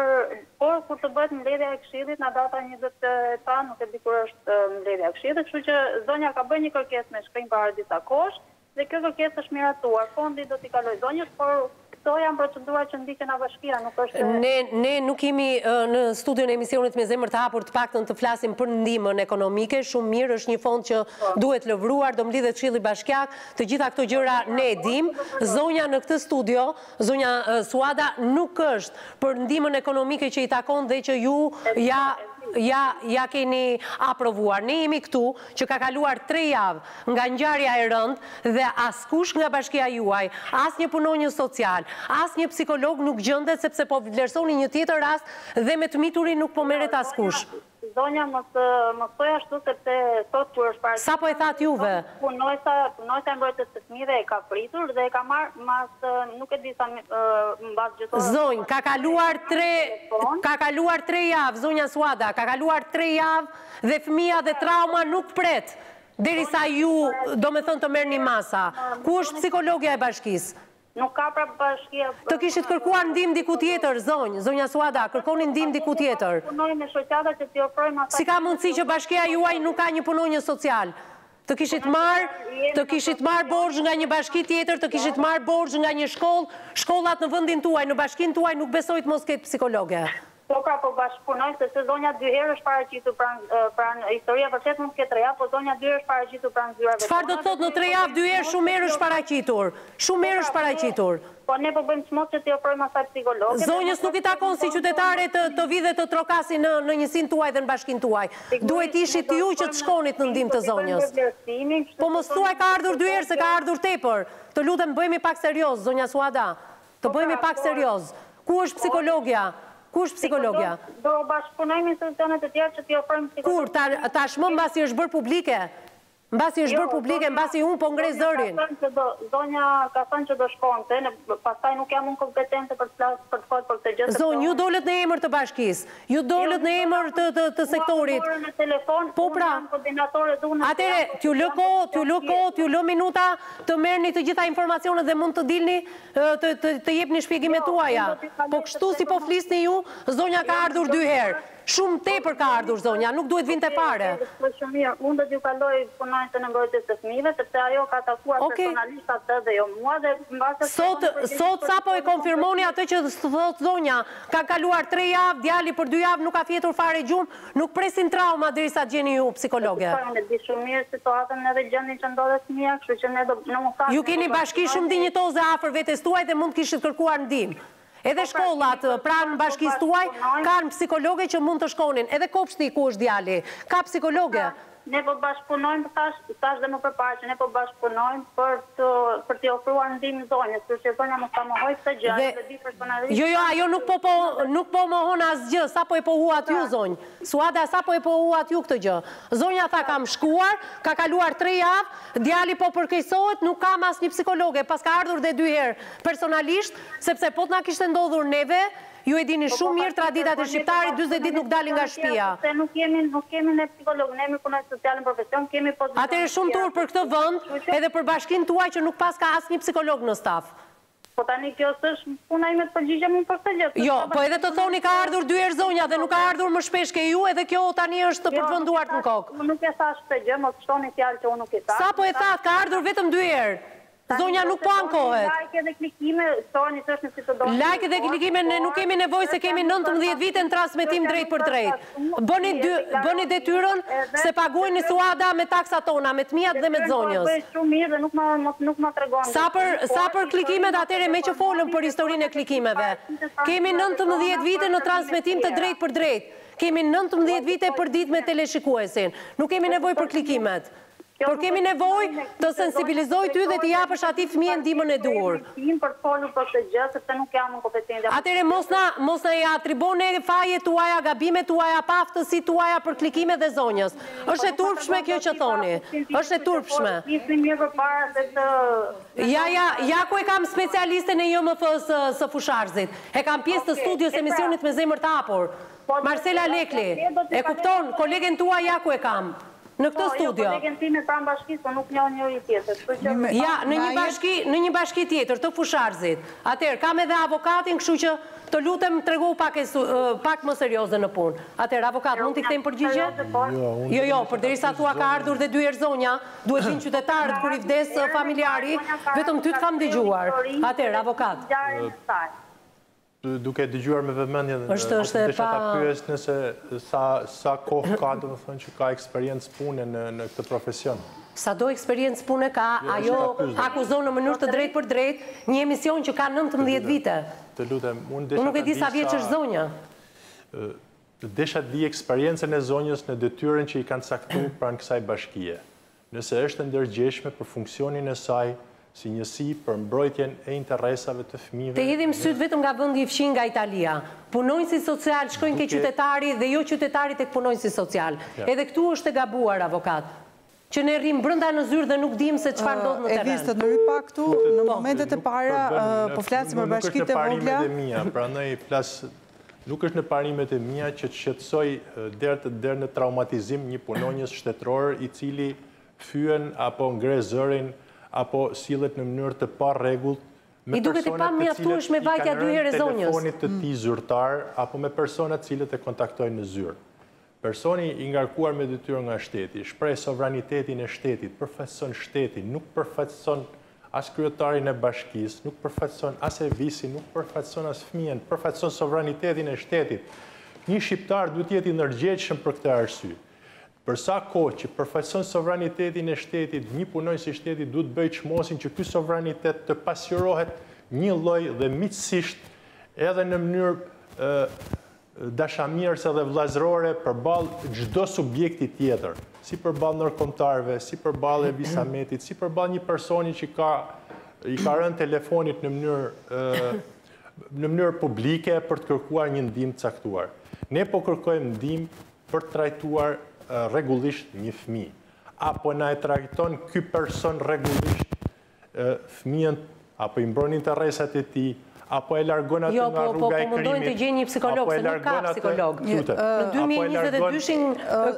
por kur të bëhet mbledhja e këshillit nga data njëzet e ca, nuk e di kur është mbledhja e këshillit, kështu që zonja ka bërë një kërkesë me shkrim para disa kohësh dhe kjo kërkesë është miratuar. Fondi do t'i kalojë zonjës, por këto janë procedura që ndiqen nga bashkia, nuk është se. Ne, ne nuk jemi në studion e emisionit me zemër të hapur të paktën të flasim për ndihmën ekonomike, shumë mirë, është një fond që duhet lëvruar, do mblidhet këshilli bashkiak, Të gjitha këto gjëra ne i dimë, zonja në këtë studio, zonja Suada nuk është për ndihmën ekonomike që i takon dhe që ju ja ja ja keni aprovuar. Ne jemi këtu që ka kaluar tre javë nga ngjarja e rëndë dhe askush nga bashkia juaj, asnjë punonjës social, asnjë psikolog nuk gjendet sepse po vlerësoni një tjetër rast dhe me të miturin nuk po merret askush. Zonja mos mos thoni ashtu sepse sot kur është paraqitur. Sapo e thatë juve? Punonjësja punonjësja e mbrojtjes së fëmijëve e ka pritur dhe e ka marr mas nuk e di sa mbas gjysore. Zonjë ka kaluar tre ka kaluar tre javë zonja Suada ka kaluar tre javë dhe fëmija dhe trauma nuk pret derisa ju domethënë të merrni masa. Ku është psikologja e bashkisë? Nuk ka pra bashkia. Të kishit kërkuar ndihmë diku tjetër, zonjë, zonja Suada, kërkoni ndihmë diku tjetër. Atëherë mund ta punojmë me shoqatat që t'i ofrojmë asaj. Si ka mundësi që bashkia juaj nuk ka një punonjës social? Të kishit marrë, të kishit marrë borxh nga një bashki tjetër, të kishit marrë borxh nga një shkollë, shkollat në vendin tuaj, në bashkinë tuaj nuk besoj të mos ketë psikologe. Po pra po bashkëpunoj sepse zonja dy herë është paraqitur pranë pranë historia vërtet mund të ketë tre javë po zonja dy herë është paraqitur pranë zyrave tona çfarë do të thotë në tre javë dy herë shumë herë është paraqitur shumë herë është paraqitur po ne po bëjmë çmos që t'i ofrojmë asaj psikologe zonjës nuk i takon si qytetare të të vijë dhe të trokasë në në njësinë tuaj dhe në bashkinë tuaj duhet të ishit ju që të shkonit në ndihmë të zonjës po mos thuaj ka ardhur dy herë se ka ardhur tepër të lutem bëhemi pak seriozë zonja Suada Të bëhemi pak seriozë. Ku është psikologja? Ku është psikologja? Do bashkëpunoj me institucione të tjera që t'i ofrojmë psikologe. Kur? Tashmë mbasi është bërë publike? Mbasi është bërë publike, mbasi unë po ngre zërin. Zonja ka thënë që do shkonte, pastaj nuk jam unë kompetente për të flasë, për të folur për këtë gjë. Zonjë, ju dolët në emër të bashkisë. Ju dolët në emër të sektorit. Mua më morën në telefon, unë jam koordinatore dhe unë. Atëherë, t'ju lë kohë, t'ju lë kohë, t'ju lë minuta të merrni të gjitha informacionet dhe mund të dilni? të jepni shpjegimet tuaja, po kështu si po flisni ju, zonja ka ardhur dy herë, shumë tepër ka ardhur zonja, nuk duhet të vinte fare. Unë do t'ju kaloj punonjësen e mbrojtjes së fëmijëve, sepse ajo ka takuar personalisht atë dhe jo mua dhe mbase të shikoni përgjegjësitë për shkollën e fëmijëve. Sot sapo e konfirmuat atë që thotë zonja, kanë kaluar tre javë, djali për dy javë nuk ka fjetur fare gjumë, Nuk presin trauma derisa të gjeni ju psikologe. Të kuptoj, e di shumë mirë situatën edhe gjendjen që ndodhet fëmija, kështu që ne do, në mund thashë, Ju keni bashki shumë dinjitoze afër vetes tuaj dhe mund të kishit kërkuar ndihmë. Edhe shkollat pranë bashkisë tuaj kanë psikologe që mund të shkonin, edhe kopshti ku është djali ka psikologe. Ne po bashkëpunojmë, thashë, thashë dhe më përpara që ne po bashkëpunojmë për të për t'i ofruar ndihmë zonjës, kështu që zonja mos ta mohojë këtë gjë, ajo e di personalisht. Jo, jo, ajo nuk po po nuk po mohon asgjë, sapo e pohuat ju zonjë. Suada, sapo e pohuat ju këtë gjë. Zonja tha kam shkuar, kanë kaluar tre javë, djali po përkeqësohet, nuk kam asnjë psikologe, paska ardhur dhe dy herë personalisht, sepse po të na kishte ndodhur neve, ju e dini shumë mirë traditat e shqiptarit dyzet ditë nuk dalin nga shpia. psikolog ne jemi punonjës socialë në profesion kemi pozicione të tjera Atëherë shumë turp për këtë vend edhe për bashkinë tuaj që nuk paska asnjë psikolog në staf. Po tani kjo s'është puna ime të përgjigjem unë për këtë gjë. Jo, po edhe të thoni ka ardhur dy herë zonja dhe nuk ka ardhur më shpesh ke ju edhe kjo tani është për të vënë duart në kokë. Jo, unë nuk e thashë këtë gjë, mos shtoni fjalë që unë nuk i thashë. Sapo e thatë, ka ardhur vetëm dy herë. Zonja nuk po ankohet. Like dhe klikime, shoni ç'është në si të doni. Like dhe klikime ne nuk kemi nevojë se kemi nëntëmbëdhjetë vite në transmetim drejtpërdrejt. Bëni bëni detyrën se paguheni Suada me taksat tona, me të miat dhe me të zonjës. Sa për sa për klikimet atëherë meqë folëm për historinë e klikimeve. Kemi nëntëmbëdhjetë vite në transmetim të drejtpërdrejtë. Kemi nëntëmbëdhjetë vite përditë me teleshikuesin. Nuk kemi nevojë për klikimet. Por kemi nevojë të sensibilizoj ty dhe t'i japësh atij fëmije ndihmën e duhur. Atëherë mos na, mos na i atribuo ne faje tuaja, gabime tuaja, paaftësi tuaja për klikime dhe zonjës. Është e turpshme kjo që thoni. Është e turpshme. Ja, ja, ja ku e kam specialisten e NJMF-së së Fushë-Arrëzit. E kam pjesë të studios, emisionit me zemër të hapur. Marsela Lekli, E kupton, kolegen tuaj, ja ku e kam. Në këtë studio. Po, jo, kolegen time pranë bashkisë, se nuk njohim njëri-tjetrin, kështu që. Ja, në një bashki, në një bashki tjetër, të Fushë-Arrëzit. Atëherë, kam edhe avokatin, kështu që, të lutem, tregohu pak e, pak më serioze në punë. Atëherë, avokat, mund t'i kthejmë përgjigje? Jo, jo, përderisa thua ka ardhur dhe dy herë zonja, duhet vijnë qytetarët kur i vdes familjari, vetëm ty të kam dëgjuar. Atëherë, avokat. Duke e dëgjuar me vëmendje dhe është është e pa pyes nëse sa sa kohë ka domethënë që ka eksperiencë pune në në këtë profesion. Sa do eksperiencë pune ka, jo, ajo akuzon në mënyrë të drejtpërdrejtë një emision që ka nëntëmbëdhjetë vite. Të lutem, unë desha të di sa Unë nuk e di sa vjeç është zonja. Desha të di eksperiencën e zonjës në detyrën që i kanë caktuar pranë kësaj bashkie. nëse është e ndërgjegjshme për funksionin e saj si njësi për mbrojtjen e interesave të fëmijëve Të hedhim sytë vetëm nga vendi fqinj, nga Italia. Punonjësi social shkon ke qytetari dhe jo qytetari tek punonjësi social. Edhe këtu është e gabuar avokat. Që ne rrimë brenda në zyrë dhe nuk dimë se çfarë ndodh në terren. Evis, të ndërhyj pak këtu, në momentet e para, po flasim për bashkitë e vogla, Nuk është në parimet e mia që të shqetësoj deri në traumatizim një punonjës shtetëror i cili fyen apo ngre zërin apo sillet në mënyrë të parregullt me personat të cilët i kanë rënë telefonit të tij zyrtar apo me personat të cilët e kontaktojnë në zyrë. Personi i ngarkuar me detyrë nga shteti, shpreh sovranitetin e shtetit, përfaqëson shtetin, nuk përfaqëson as kryetarin e bashkisë, nuk përfaqëson as Evisin, nuk përfaqëson as fëmijën, përfaqëson sovranitetin e shtetit. Një shqiptar duhet të jetë i ndërgjegjshëm për këtë arsye. Për sa kohë që përfaqëson sovranitetin e shtetit, një punonjës i shtetit duhet të bëjë çmosin që ky sovranitet të pasqyrohet njëlloj dhe miqësisht edhe në mënyrë dashamirëse dhe vëllazërore përballë çdo subjekti tjetër, si përballë ndërkombëtarëve, si përballë Evis Ahmetit, si përballë një personi që ka i ka rënë telefonit në mënyrë në mënyrë publike për të kërkuar një ndihmë të caktuar. Ne po kërkojmë ndihmë për të trajtuar rregullisht një fëmijë. A po na e trajton ky person rregullisht fëmijën apo i mbron interesat e tij, apo e largon atë nga rruga e krimit, apo e largon atë... Jo, po, po mundojnë të gjejnë një psikolog, se nuk ka psikologë. Në 2022-shin,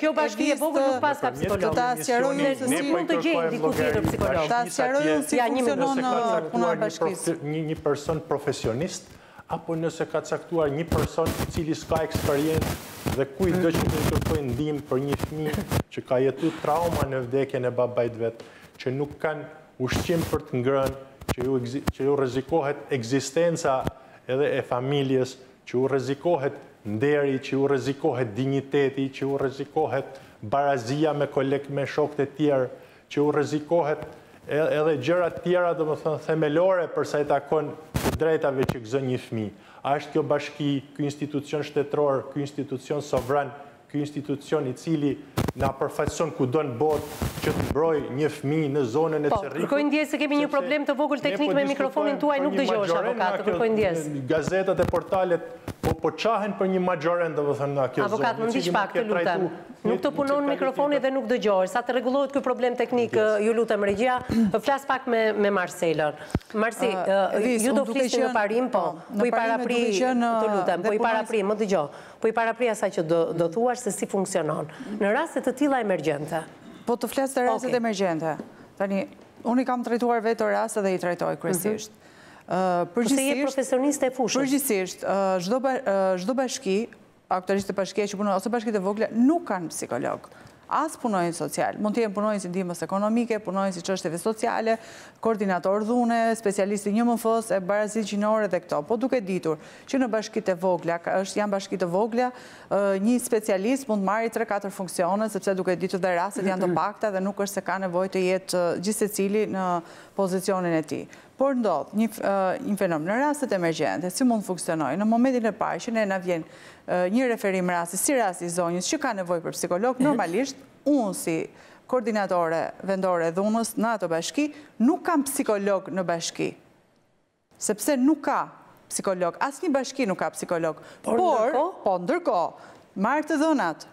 kjo bashki e vogël nuk paska psikologë. Ta sqaroj unë se si mund të gjejnë diku tjetër psikologë. Ta sqaroj unë si funksionon puna e bashkisë. Një person profesionist, apo nëse ka caktuar një person i cili s'ka eksperiencë dhe kujtdo që mund të kërkojë ndihmë për një fëmijë që ka jetu trauma në vdekjen e babait vet, që nuk kanë ushqim për të ngrënë, që ju që ju rrezikohet ekzistenca edhe e familjes, që u rrezikohet nderi, që u rrezikohet dinjiteti, që u rrezikohet barazia me kolegë me shokët e tjerë, që u rrezikohet edhe gjëra të tjera domethënë themelore për sa i takon të drejtave që gëzon një fëmijë. A është kjo bashki, ky institucion shtetëror, ky institucion sovran, ky institucion i cili na përfaqëson kudo në botë që të mbrojë një fëmijë në zonën e Cerrikut? Po, kërkoj ndjesë se kemi një problem të vogël teknik me mikrofonin tuaj, nuk dëgjohesh avokat, të kërkoj ndjesë. Gazetat e portalet po po qahen për një maxhoren domethënë nga kjo zonë. Avokat, më ndiq pak, të lutem. Nuk të punon mikrofoni dhe nuk dëgjohesh. Sa të rregullohet ky problem teknik, ju lutem regjia, flas pak me me Marselën. Marsi, ju do flisni në parim, po. Po i paraprij, të lutem, po i paraprij, më dëgjo. Po i paraprij asaj që do do thuash se si funksionon në raste të tilla emergjente. Po të flas te rastet emergjente. Tani, unë i kam trajtuar vetë këto raste dhe i trajtoj kryesisht. Përgjithësisht, profesioniste e fushës. Përgjithësisht, çdo çdo bashki Aktualisht te bashkia që punoj ose bashkitë e vogla nuk kanë psikolog. As punonjës social. Mund të jenë punonjës i ndihmës ekonomike, punonjës i çështjeve sociale, koordinator dhune, specialist i NjMF-së, e barazisë gjinore dhe këto. Po duke ditur që në bashkitë e vogla, është janë bashki të vogla, një specialist mund të marrë tre katër funksione, sepse duke ditur dhe rastet janë të pakta dhe nuk është se ka nevojë të jetë gjithsecili në pozicionin e tij. Por ndodh një një fenomen. Në rastet emergjente, si mund të funksionojë? Në momentin e parë që ne na vjen një referim rasti, si rasti i zonjës që ka nevojë për psikolog, normalisht unë si koordinatore vendore e dhunës në ato bashki, nuk kam psikolog në bashki. Sepse nuk ka psikolog, asnjë bashki nuk ka psikolog. Por ndërkohë, po, marr të dhënat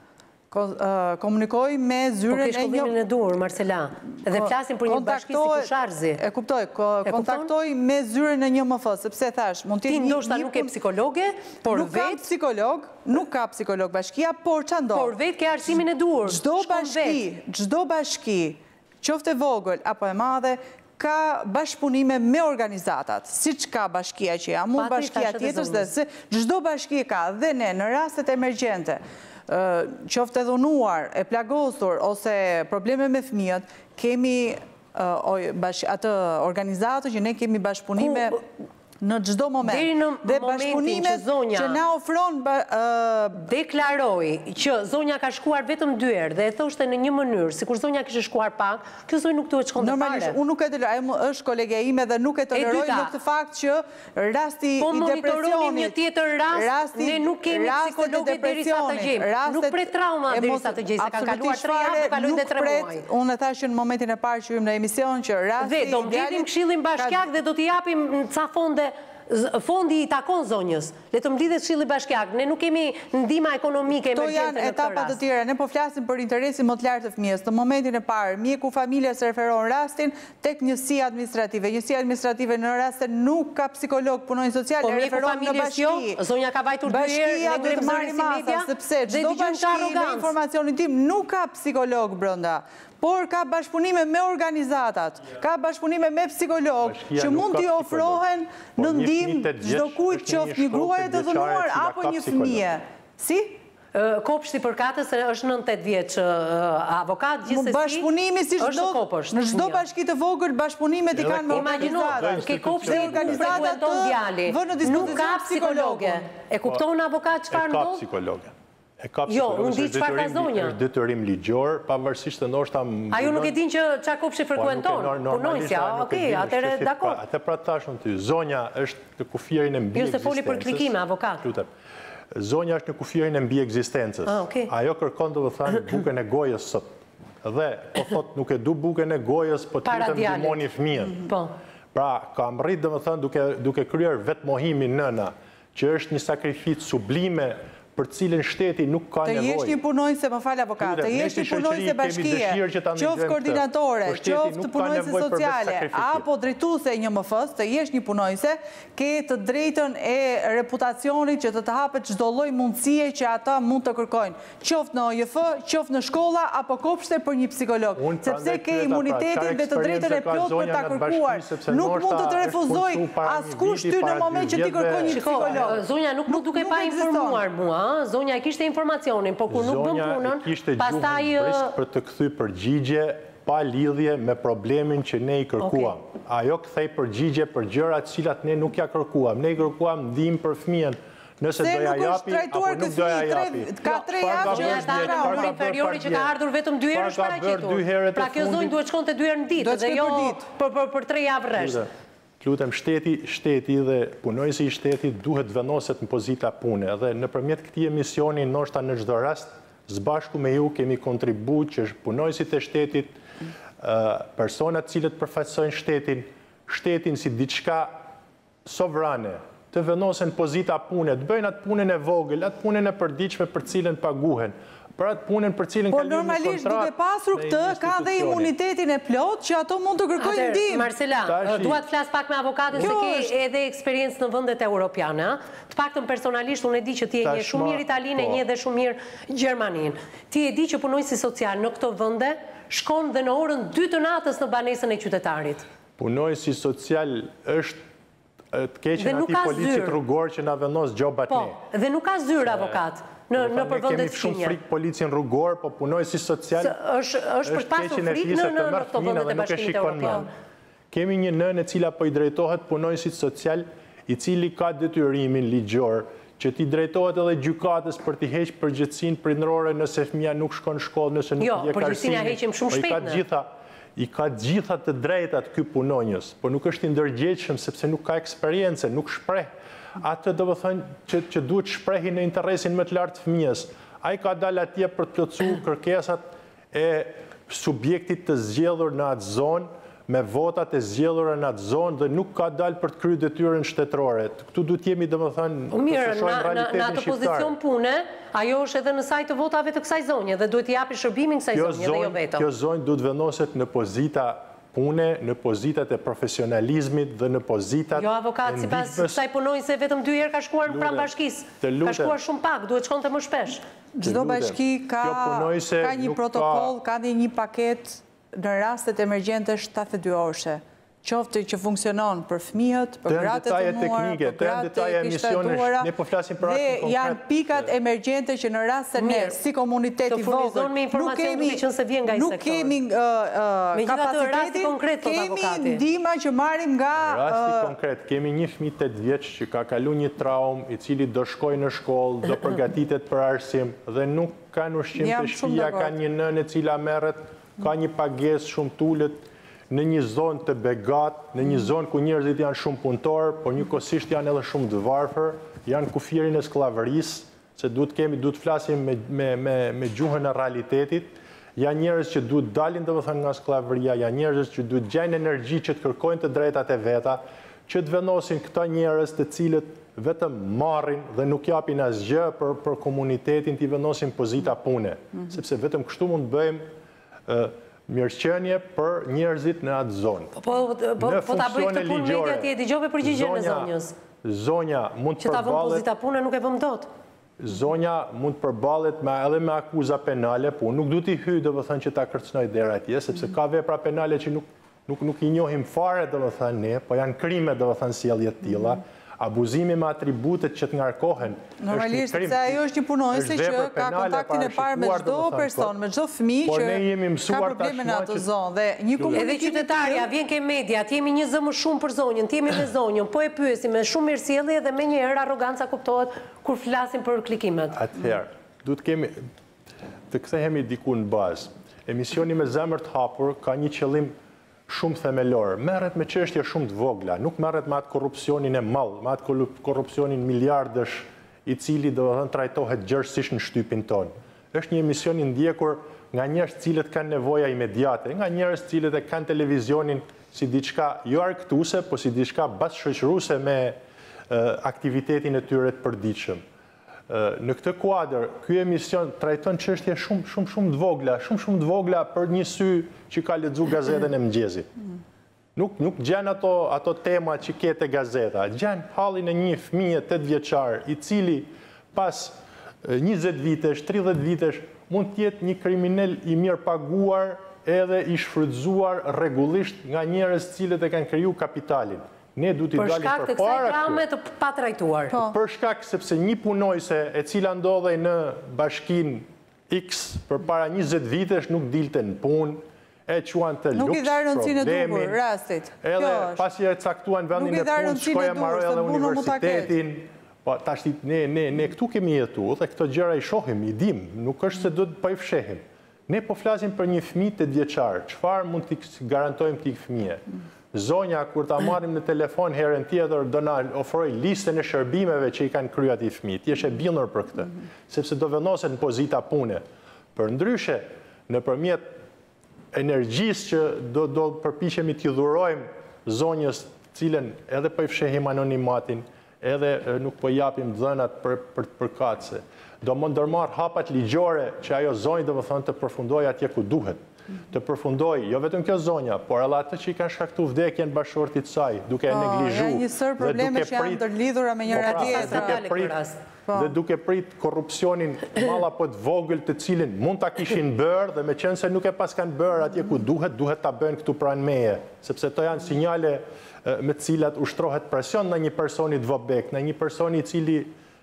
Komunikoj me zyrën e një... Po ke shkollimin e duhur, Marsela, dhe flasim për një bashki si ku sharzi. E kuptoj, kontaktoj me zyrën e NjMF-së, sepse thashë, mund të jetë një... Ti ndoshta nuk je psikologe, por vetë... Nuk ka psikolog, nuk ka psikolog bashkia, por ça ndodh... Por vetë ke arsimin e duhur, shkon vetë... Çdo bashki, çdo bashki, qoftë e vogël apo e madhe, ka bashkëpunime me organizatat, siç ka bashkia që jam unë, bashkia tjetër, se çdo bashki e ka, dhe ne në rastet emergjente, qoftë e dhunuar, e plagosur, ose probleme me fëmijët, kemi atë organizatë që ne kemi bashkëpunime. në çdo moment dhe bashkëpunimet që na ofron deklaroi që zonja ka shkuar vetëm dy herë dhe e thoshte në një mënyrë sikur zonja kishte shkuar pak kjo zonjë nuk duhet të shkonte fare normalisht unë nuk e toleroj ajo është kolegja ime dhe nuk e toleroj në këtë fakt që rasti po i depresionit një tjetër rast ne nuk kemi psikologe derisa të gjejmë nuk pret trauma derisa të gjejmë se kanë kaluar tre javë dhe kalojnë dhe tre muaj Unë e thashë që në momentin e parë që hymë në emision që rasti i djalit... Dhe do mblidhim këshillin bashkjak dhe do t'i japim ca fonde fondi i takon zonjës. Le të mblidhet këshilli bashkjak. Ne nuk kemi ndihma ekonomike emergjente në këtë rast. Këto janë etapa të tjera. Ne po flasim për interesin më të lartë të fëmijës. Në momentin e parë, mjeku i familjes referon rastin, Tek njësia administrative. Njësia administrative në rast se nuk ka psikolog, punonjës social, e referon në bashki. Bashkia duhet të marrë masa, sepse çdo bashki në informacionin tim nuk ka psikolog brenda, por ka bashkëpunime me organizatat, ka bashkëpunime me psikolog, që mund t'i ofrohen në ndihmë çdokujt qoftë një gruaje të dhunuar apo një fëmije. Si? Kopshti përkatës se është nën tre vjeç avokat, gjithsesi është kopësht. Në çdo bashki të vogël bashkëpunimet i kanë me organizatat. Ke kopshti ku frekuenton djali, nuk ka psikologe. E kupton avokat çfarë ndodh? E ka psikologe. E ka psikologe, është detyrim ligjor, pavarësisht se ndoshta më punon. Ajo nuk e din që ça kopshti frekuenton, punonjësja, ok, atëherë dakor. Atë pra të thashë unë ty, zonja është në kufirin e mbiekzistencës. Ju se foli për klikime avokat. Lutem. Zonja është në kufirin e mbiekzistencës. Ah, okay. Ajo kërkon domethënë bukën e gojës sot. Dhe po thotë nuk e du bukën e gojës, po të më ndihmoni fëmijën. Mm, po. Pra, ka mbërrit domethënë duke duke kryer vetëmohimin nëna, që është një sakrificë sublime për cilën shteti nuk ka nevojë. Të jesh një punonjëse, më fal avokat, të jesh një punonjëse bashkie, qoftë koordinatore, qoftë punonjëse sociale, apo drejtuese e një NJMF-së, të jesh një punonjëse, Ke të drejtën e reputacionit që të të hapet çdo lloj mundësie që ata mund të kërkojnë, qoftë në OJF, qoftë në shkolla apo kopshte për një psikolog, sepse ke imunitetin dhe të drejtën e plotë për ta kërkuar. Nuk mund të të refuzojë askush ty në moment që ti kërkon një psikolog. Shiko, zonja nuk më dukej pa informuar mua, ëh. Zonja e kishte informacionin, por kur nuk bën punën, pastaj ëh. Zonja e kishte gjuhën brisk për të kthy përgjigje Pa lidhje me problemin që ne i kërkuam. Ajo kthente përgjigje për gjëra të cilat ne nuk ia kërkuam. Ne i kërkuam ndihmë për fëmijën, nëse do ia japi apo nuk do ia japi. Çfarë ka bërë dy herë të fundit? Pra kjo zonjë duhet të shkonte dy herë në ditë dhe jo për tre javë rresht. Të lutem shteti, shteti dhe punonjësi i shtetit duhet të vendoset në pozita pune dhe nëpërmjet këtij emisioni ndoshta në çdo rast sbashku me ju kemi kontribu që punonjësit e shtetit personat të cilët përfaqësojnë shtetin shtetin si diçka sovrane të vendosen pozita pune, të bëjnë atë punën e vogël, atë punën e përditshme për të cilën paguhen, për atë punën për të cilën kanë lidhur kontratë me institucionin. Por normalisht duke pasur këtë, ka dhe imunitetin e plotë që ato mund të kërkojnë ndihmë. Atëherë, Marcela, dua të flas pak me avokatin se ke edhe eksperiencë në vendet europiane, ëh? Të paktën personalisht unë e di që ti e njeh shumë mirë Italinë, e njeh dhe shumë mirë Gjermaninë. Ti e di që punonjësi social në këto vende shkon dhe në orën dy të natës në banesën e qytetarit. Punonjësi social është Të keqen atij policit rrugor që na vendos gjobat ne. Po, dhe nuk ka zyrë avokat nëpër vendet fqinje. Ne kemi shumë frikë policin rrugor, po punonjësi social. Është për të pasur frikë në këto vendet e Bashkimit Evropian. Kemi një nënë e cila po i drejtohet punonjësit social, i cili ka detyrimin ligjor që t'i drejtohet edhe gjykatës për t'i heqë përgjegjësinë prindërore nëse fëmija nuk shkon në shkollë, nëse nuk i jep arsimin. Jo, përgjegjësinë ja heqim shumë shpejt ne. I ka të gjitha të drejtat ky punonjës, por nuk është i ndërgjegjshëm sepse nuk ka eksperiencë, nuk shpreh atë domethënë që që duhet shprehi në interesin më të lartë të fëmijës. Ai ka dalë atje për të plotësuar kërkesat e subjektit të zgjedhur në atë zonë, me votat e zgjedhura në atë zonë dhe nuk ka dalë për të kryer detyrën shtetërore. Këtu duhet të jemi domethënë të shohim realitetin shqiptar. Në atë pozicion pune, ajo është edhe në sajë të votave të kësaj zonje dhe duhet t'i japi shërbimin kësaj zonje dhe jo vetëm. Kjo zonjë duhet vendoset në pozita pune, në pozitat e profesionalizmit dhe në pozitat e ndihmës. Jo avokat, sipas kësaj punonjëse vetëm dy herë ka shkuar në pranë bashkisë. Ka shkuar shumë pak, duhet të shkonte më shpesh. Çdo bashki ka një protokoll, kanë një paketë në rastet emergjente shtatëdhjetë dy orëshe. qoftë që funksionon për fëmijët, për gratë e dhunuara, për gratë e keqtrajtuara dhe janë pikat emergjente që në rast se ne si komunitet i vogël nuk kemi kapacitetin, kemi ndihma që marrim nga... Rasti konkret, kemi një fëmijë tetë vjeç që ka kalu një traumë, i cili do shkojë në shkollë, do përgatitet për arsim dhe nuk kanë ushqim te shpija, kanë një nënë e cila merret Ka një pagesë shumë t'ulët në një zonë të begatë, në një zonë ku njerëzit janë shumë punëtorë, por njëkohësisht janë edhe shumë të varfër, janë n'kufirin e skllavërisë, se duhet të kemi, duhet të flasim me, me, me, me gjuhën e realitetit, janë njerëz që duhet të dalin domethënë nga skllavëria, janë njerëz që duhet të gjejnë energji që të kërkojnë të drejtat e veta, Që të vendosin këta njerëz të cilët vetëm marrin dhe nuk japin asgjë për për komunitetin t'i vendosin pozita pune, sepse vetëm kështu mund të bëjmë mirëqenie për njerëzit në atë zonë. Po po po po ta bëj këtë punë media ti e dëgjove përgjigjen në Zon News. Zonja mund të përballet Që ta vëmë pozita pune nuk e vëmë dot. Zonja mund të përballet edhe me akuza penale, po nuk dua t'i hyj domethënë që ta kërcënoj e tjera e tjera, sepse ka vepra penale që nuk Nuk nuk i njohim fare domethënë ne, po janë krime domethënë sjellje të tilla. Mm -hmm. Abuzimi me atributet që të ngarkohen. Normalisht sepse ajo është një punonjëse që ka kontaktin e parë me çdo person, me çdo fëmijë që ka probleme në atë zonë dhe një komunitet edhe qytetarja vjen ke media, të jemi një zë më shumë për zonjën, të jemi me zonjën, po e pyesim me shumë mirësjellje dhe menjëherë arroganca kuptohet kur flasim për klikimet. Atëherë, duhet të kemi Të kthehemi diku në bazë. Emisioni me zemër të hapur ka një qëllim shumë themelor. Merret me çështje shumë të vogla, nuk merret me atë korrupsionin e madh, me atë korrupsionin miliardësh, i cili domethënë trajtohet gjerësisht në shtypin tonë. Është një emision i ndjekur nga njerëz të cilët kanë nevoja imediate, nga njerëz të cilët e kanë televizionin si diçka jo argëtuese, po si diçka bashkëshoqëruese me aktivitetin e tyre të përditshëm. Në këtë kuadër, ky emision trajton çështje shumë shumë shumë të vogla, shumë shumë të vogla për një sy që ka lexu gazetën e mëngjesit. Nuk nuk gjen ato ato tema që ke te gazeta, gjen hallin e një fëmije tetë vjeçar, i cili pas 20 vitesh, 30 vitesh mund të jetë një kriminel i mirëpaguar edhe i shfrytëzuar rregullisht nga njerëz të cilët e kanë kriju kapitalin. Ne duhet t'i dalim përpara këtu. Për shkak të kësaj traume të patrajtuar. Po. Për shkak sepse një punonjëse e cila ndodhej në bashkinë iks përpara njëzet vitesh nuk dilte në punë, e quante luks problemin. Nuk i dha rëndësinë e duhur rastit. Kjo është. Edhe pasi e caktuan vendin e punës, shkoi e mbaroi edhe universitetin. Po, tashti ne këtu kemi jetu dhe këto gjëra i shohim, i dimë, nuk është se do po i fshehim. Ne po flasim për një fëmijë tetë vjeçar, çfarë mund t'i garantojmë këtij fëmije? Zonja kur ta marrim në telefon herën tjetër do na ofrojë listën e shërbimeve që i kanë krye atij fëmijë. Të jesh e bindur për këtë, sepse do vendoset në pozita pune. Përndryshe, nëpërmjet energjisë që do do përpiqemi t'i dhurojmë zonjës, të cilën edhe po i fshehim anonimatin, Edhe nuk po japim dhënat për për të përkatëse. Do ndërmarr hapat ligjore që ajo zonjë domethënë të përfundojë atje ku duhet. Të përfundojë jo vetëm kjo zonja, por edhe ata që i kanë shkaktu vdekjen bashkëshortit të saj, duke e neglizhu dhe duke prit Po pra, dhe duke prit dhe duke prit korrupsionin madh apo të vogël të cilin mund ta kishin bërë dhe meqenëse nuk e paskan bërë atje ku duhet, duhet ta bëjnë këtu pranë meje, sepse këto janë sinjale me të cilat ushtrohet presion ndaj një personi të vobekt, ndaj një personi i cili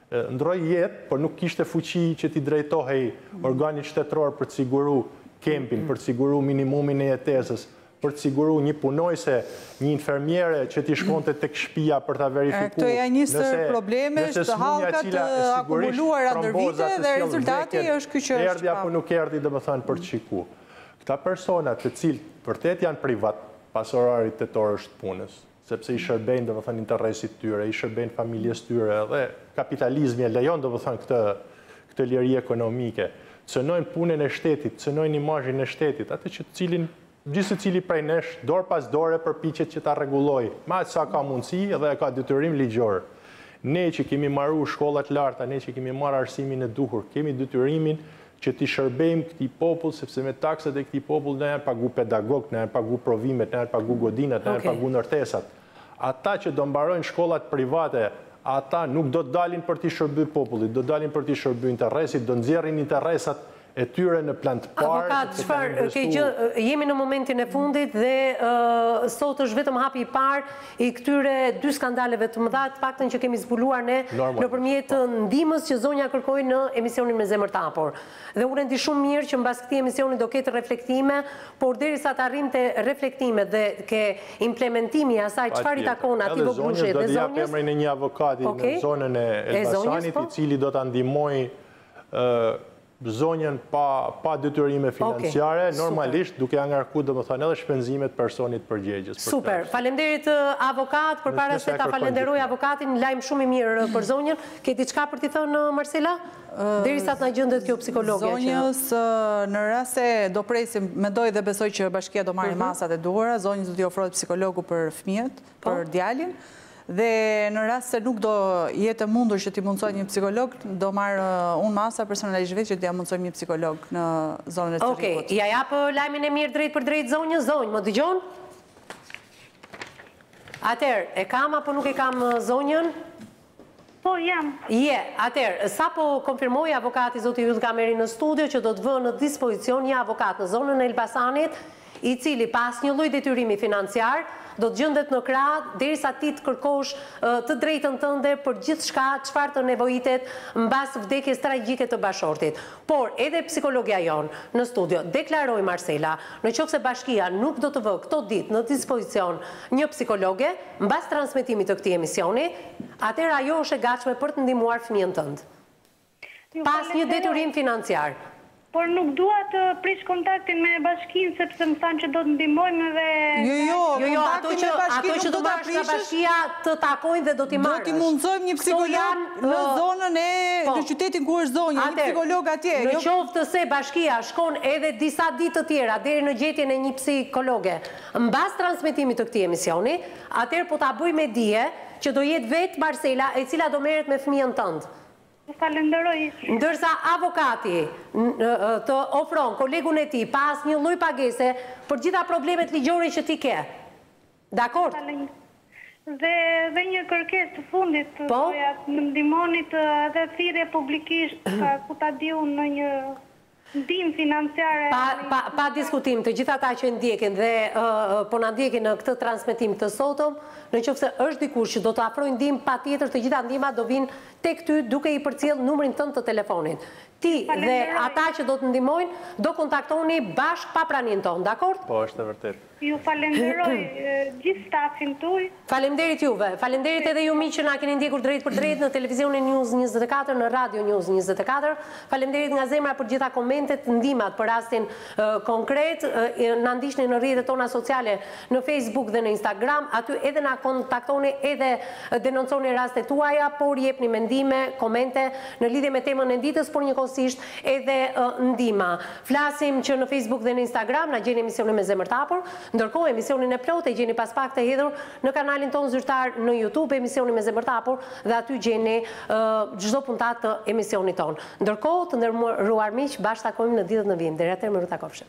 ndroi jetë, por nuk kishte fuqi që t'i drejtohej organit shtetëror për të siguru kempin, për të siguru minimumin e jetesës, për të siguru një punojse, një infermiere që t'i shkonte tek shpia për ta verifiku. Këto janë një sërë probleme, janë halka të akumuluara ndër vite dhe rezultati është kjo që është. Erdi apo nuk erdi domethënë për të shiku. Këta persona të cilët vërtet janë privat, Pas orarit tetorësh të punës. Sepse i shërbejnë domethënë interesit të tyre, i shërbejnë familjes tyre dhe kapitalizmi e lejon domethënë këtë këtë liri ekonomike. Cënojnë punën e shtetit, cënojnë imazhin e shtetit, atë që të cilin gjithsecili prej nesh dorë pas dore përpiqet që ta rregullojë me aq sa ka mundësi dhe e ka detyrim ligjor. Ne që kemi maru shkolla të larta, ne që kemi marrë arsimin e duhur, kemi detyrimin që t'i shërbejmë këtij popull sepse me taksat e këtij popull na janë pagu pedagogët, na janë pagu provimet, na janë pagu godinat, na janë pagu ndërtesat. Ata që do mbarojnë shkollat private, ata nuk do të dalin për t'i shërby popullit, do të dalin për t'i shërby interesit, do nxjerrin interesat e tyre në plan të parë. Avokat, çfarë ke gjë, jemi në momentin e fundit dhe sot është vetëm hapi i parë, i këtyre dy skandaleve të mëdha, të paktën që kemi zbuluar ne nëpërmjet po. ndihmës që zonja kërkoi në emisionin me zemër të hapur. Dhe unë e di shumë mirë që mbas këtij emisioni do ketë reflektime, por derisa të arrijmë te reflektimet dhe ke implementimi i asaj çfarë i takon atij vogëlushi dhe zonjës. Edhe zonjës do t'i jap emrin e një avokati në zonën e Elbasanit, i po. cili do ta ndihmojë zonjën pa pa detyrime financiare, normalisht duke ngarku domethënë edhe shpenzimet personit përgjegjës. Super, faleminderit avokat, përpara se ta falenderoj avokatin, lajm shumë i mirë për zonjën, ke diçka për t'i thënë Marsela? Derisa të na gjendet kjo psikologja që. Zonjës në rast se do presim, mendoj dhe besoj që bashkia do marrë masat e duhura, zonjës do t'i ofrohet psikologu për fëmijët. po. për djalin, dhe në rast se nuk do jetë e mundur që t'i mundësojmë një psikolog, do marr uh, unë masa personalisht vetë që t'ia mundësojmë një psikolog në zonën e të rrikut. Oke, ia jap uh, lajmin e mirë drejtpërdrejt zonjës, zonjë, më dëgjon? Atëherë, e kam apo nuk e kam uh, zonjën? Po, jam. Je. Atëherë, sapo konfirmoi avokati zoti Yll Gameri në studio që do të vë në dispozicion një avokat në zonën e Elbasanit, i cili pa asnjë lloj detyrimi financiar, do të gjendet në krah derisa ti të kërkosh të drejtën tënde për gjithçka çfarë të nevojitet mbas vdekjes tragjike të bashkëshortit. Por, edhe psikologja jonë, në studio, deklaroi Marsela, në qoftë se bashkia nuk do të vë këto ditë në dispozicion një psikologe, mbas transmetimit të këtij emisioni, atëherë ajo është e gatshme për të ndihmuar fëmijën tënd. Ju falenderoj. Pa asnjë detyrim financiar. Por nuk dua të prish kontaktin me bashkinë. Kin sepse më thanë që do të ndihmojmë dhe. Jo jo, kontaktin me bashkinë nuk do ta prishësh. Jo jo, ato që, ato që do marrësh nga bashkia të takojnë dhe do t'i marrësh. Do t'i mundësojmë një psikolog në zonën e, në qytetin ku është zonja, një psikolog atje. Atëherë, në qoftëse bashkia shkon edhe disa ditë të tjera deri në gjetjen e një psikologeje, mbas transmetimit të këtij emisioni, atëherë po ta bëj me dije që do jetë vetë Marsela e cila do merret me fëmijën tënd. Ju falenderoj shumë. Ndërsa avokati të ofron kolegun e tij pa asnjë lloj pagese për gjitha problemet ligjore që ti ke. Dakord? Dhe dhe një kërkesë të fundit doja të më ndihmonit edhe thirrje publikisht, ku ta di unë në një ndihmë financiare pa pa pa diskutim të gjithë ata që e ndjekin dhe ë po na ndjekin në këtë transmetim të sotëm në qoftë se është dikush që do të ofrojë ndihmë patjetër të gjitha ndihmat do vinë tek ty duke i përcjellë numrin tënd të telefonit ti dhe ata që do të ndihmojnë do kontaktoni bashkë pa praninë tonë dakord? Po është e vërtetë. Ju falenderoj gjithë stafin tuj. Faleminderit juve. Faleminderit edhe ju miq që na keni ndjekur drejtpërdrejt në Televizionin News njëzet e katër, në Radio News njëzet e katër. Faleminderit nga zemra për gjitha komentet, ndihmat për rastin konkret. Na ndiqni në rrjetet tona sociale, në Facebook dhe në Instagram. Aty edhe na kontaktoni edhe denonconi rastet tuaja, por jepni mendime, komente në lidhje me temën e ditës, por njëkohësisht edhe ndihma. Flasim që në Facebook dhe në Instagram na gjeni Emisioni me zemër të hapur, ndërkohë emisionin e plotë e gjeni pas pak të hedhur në kanalin tonë zyrtar në Youtube Emisioni me zemër të hapur dhe aty gjeni çdo puntatë të emisionit tonë. Ndërkohë të nderuar miq bashkë takohemi në ditët në vijim deri atëherë mirutakofshim.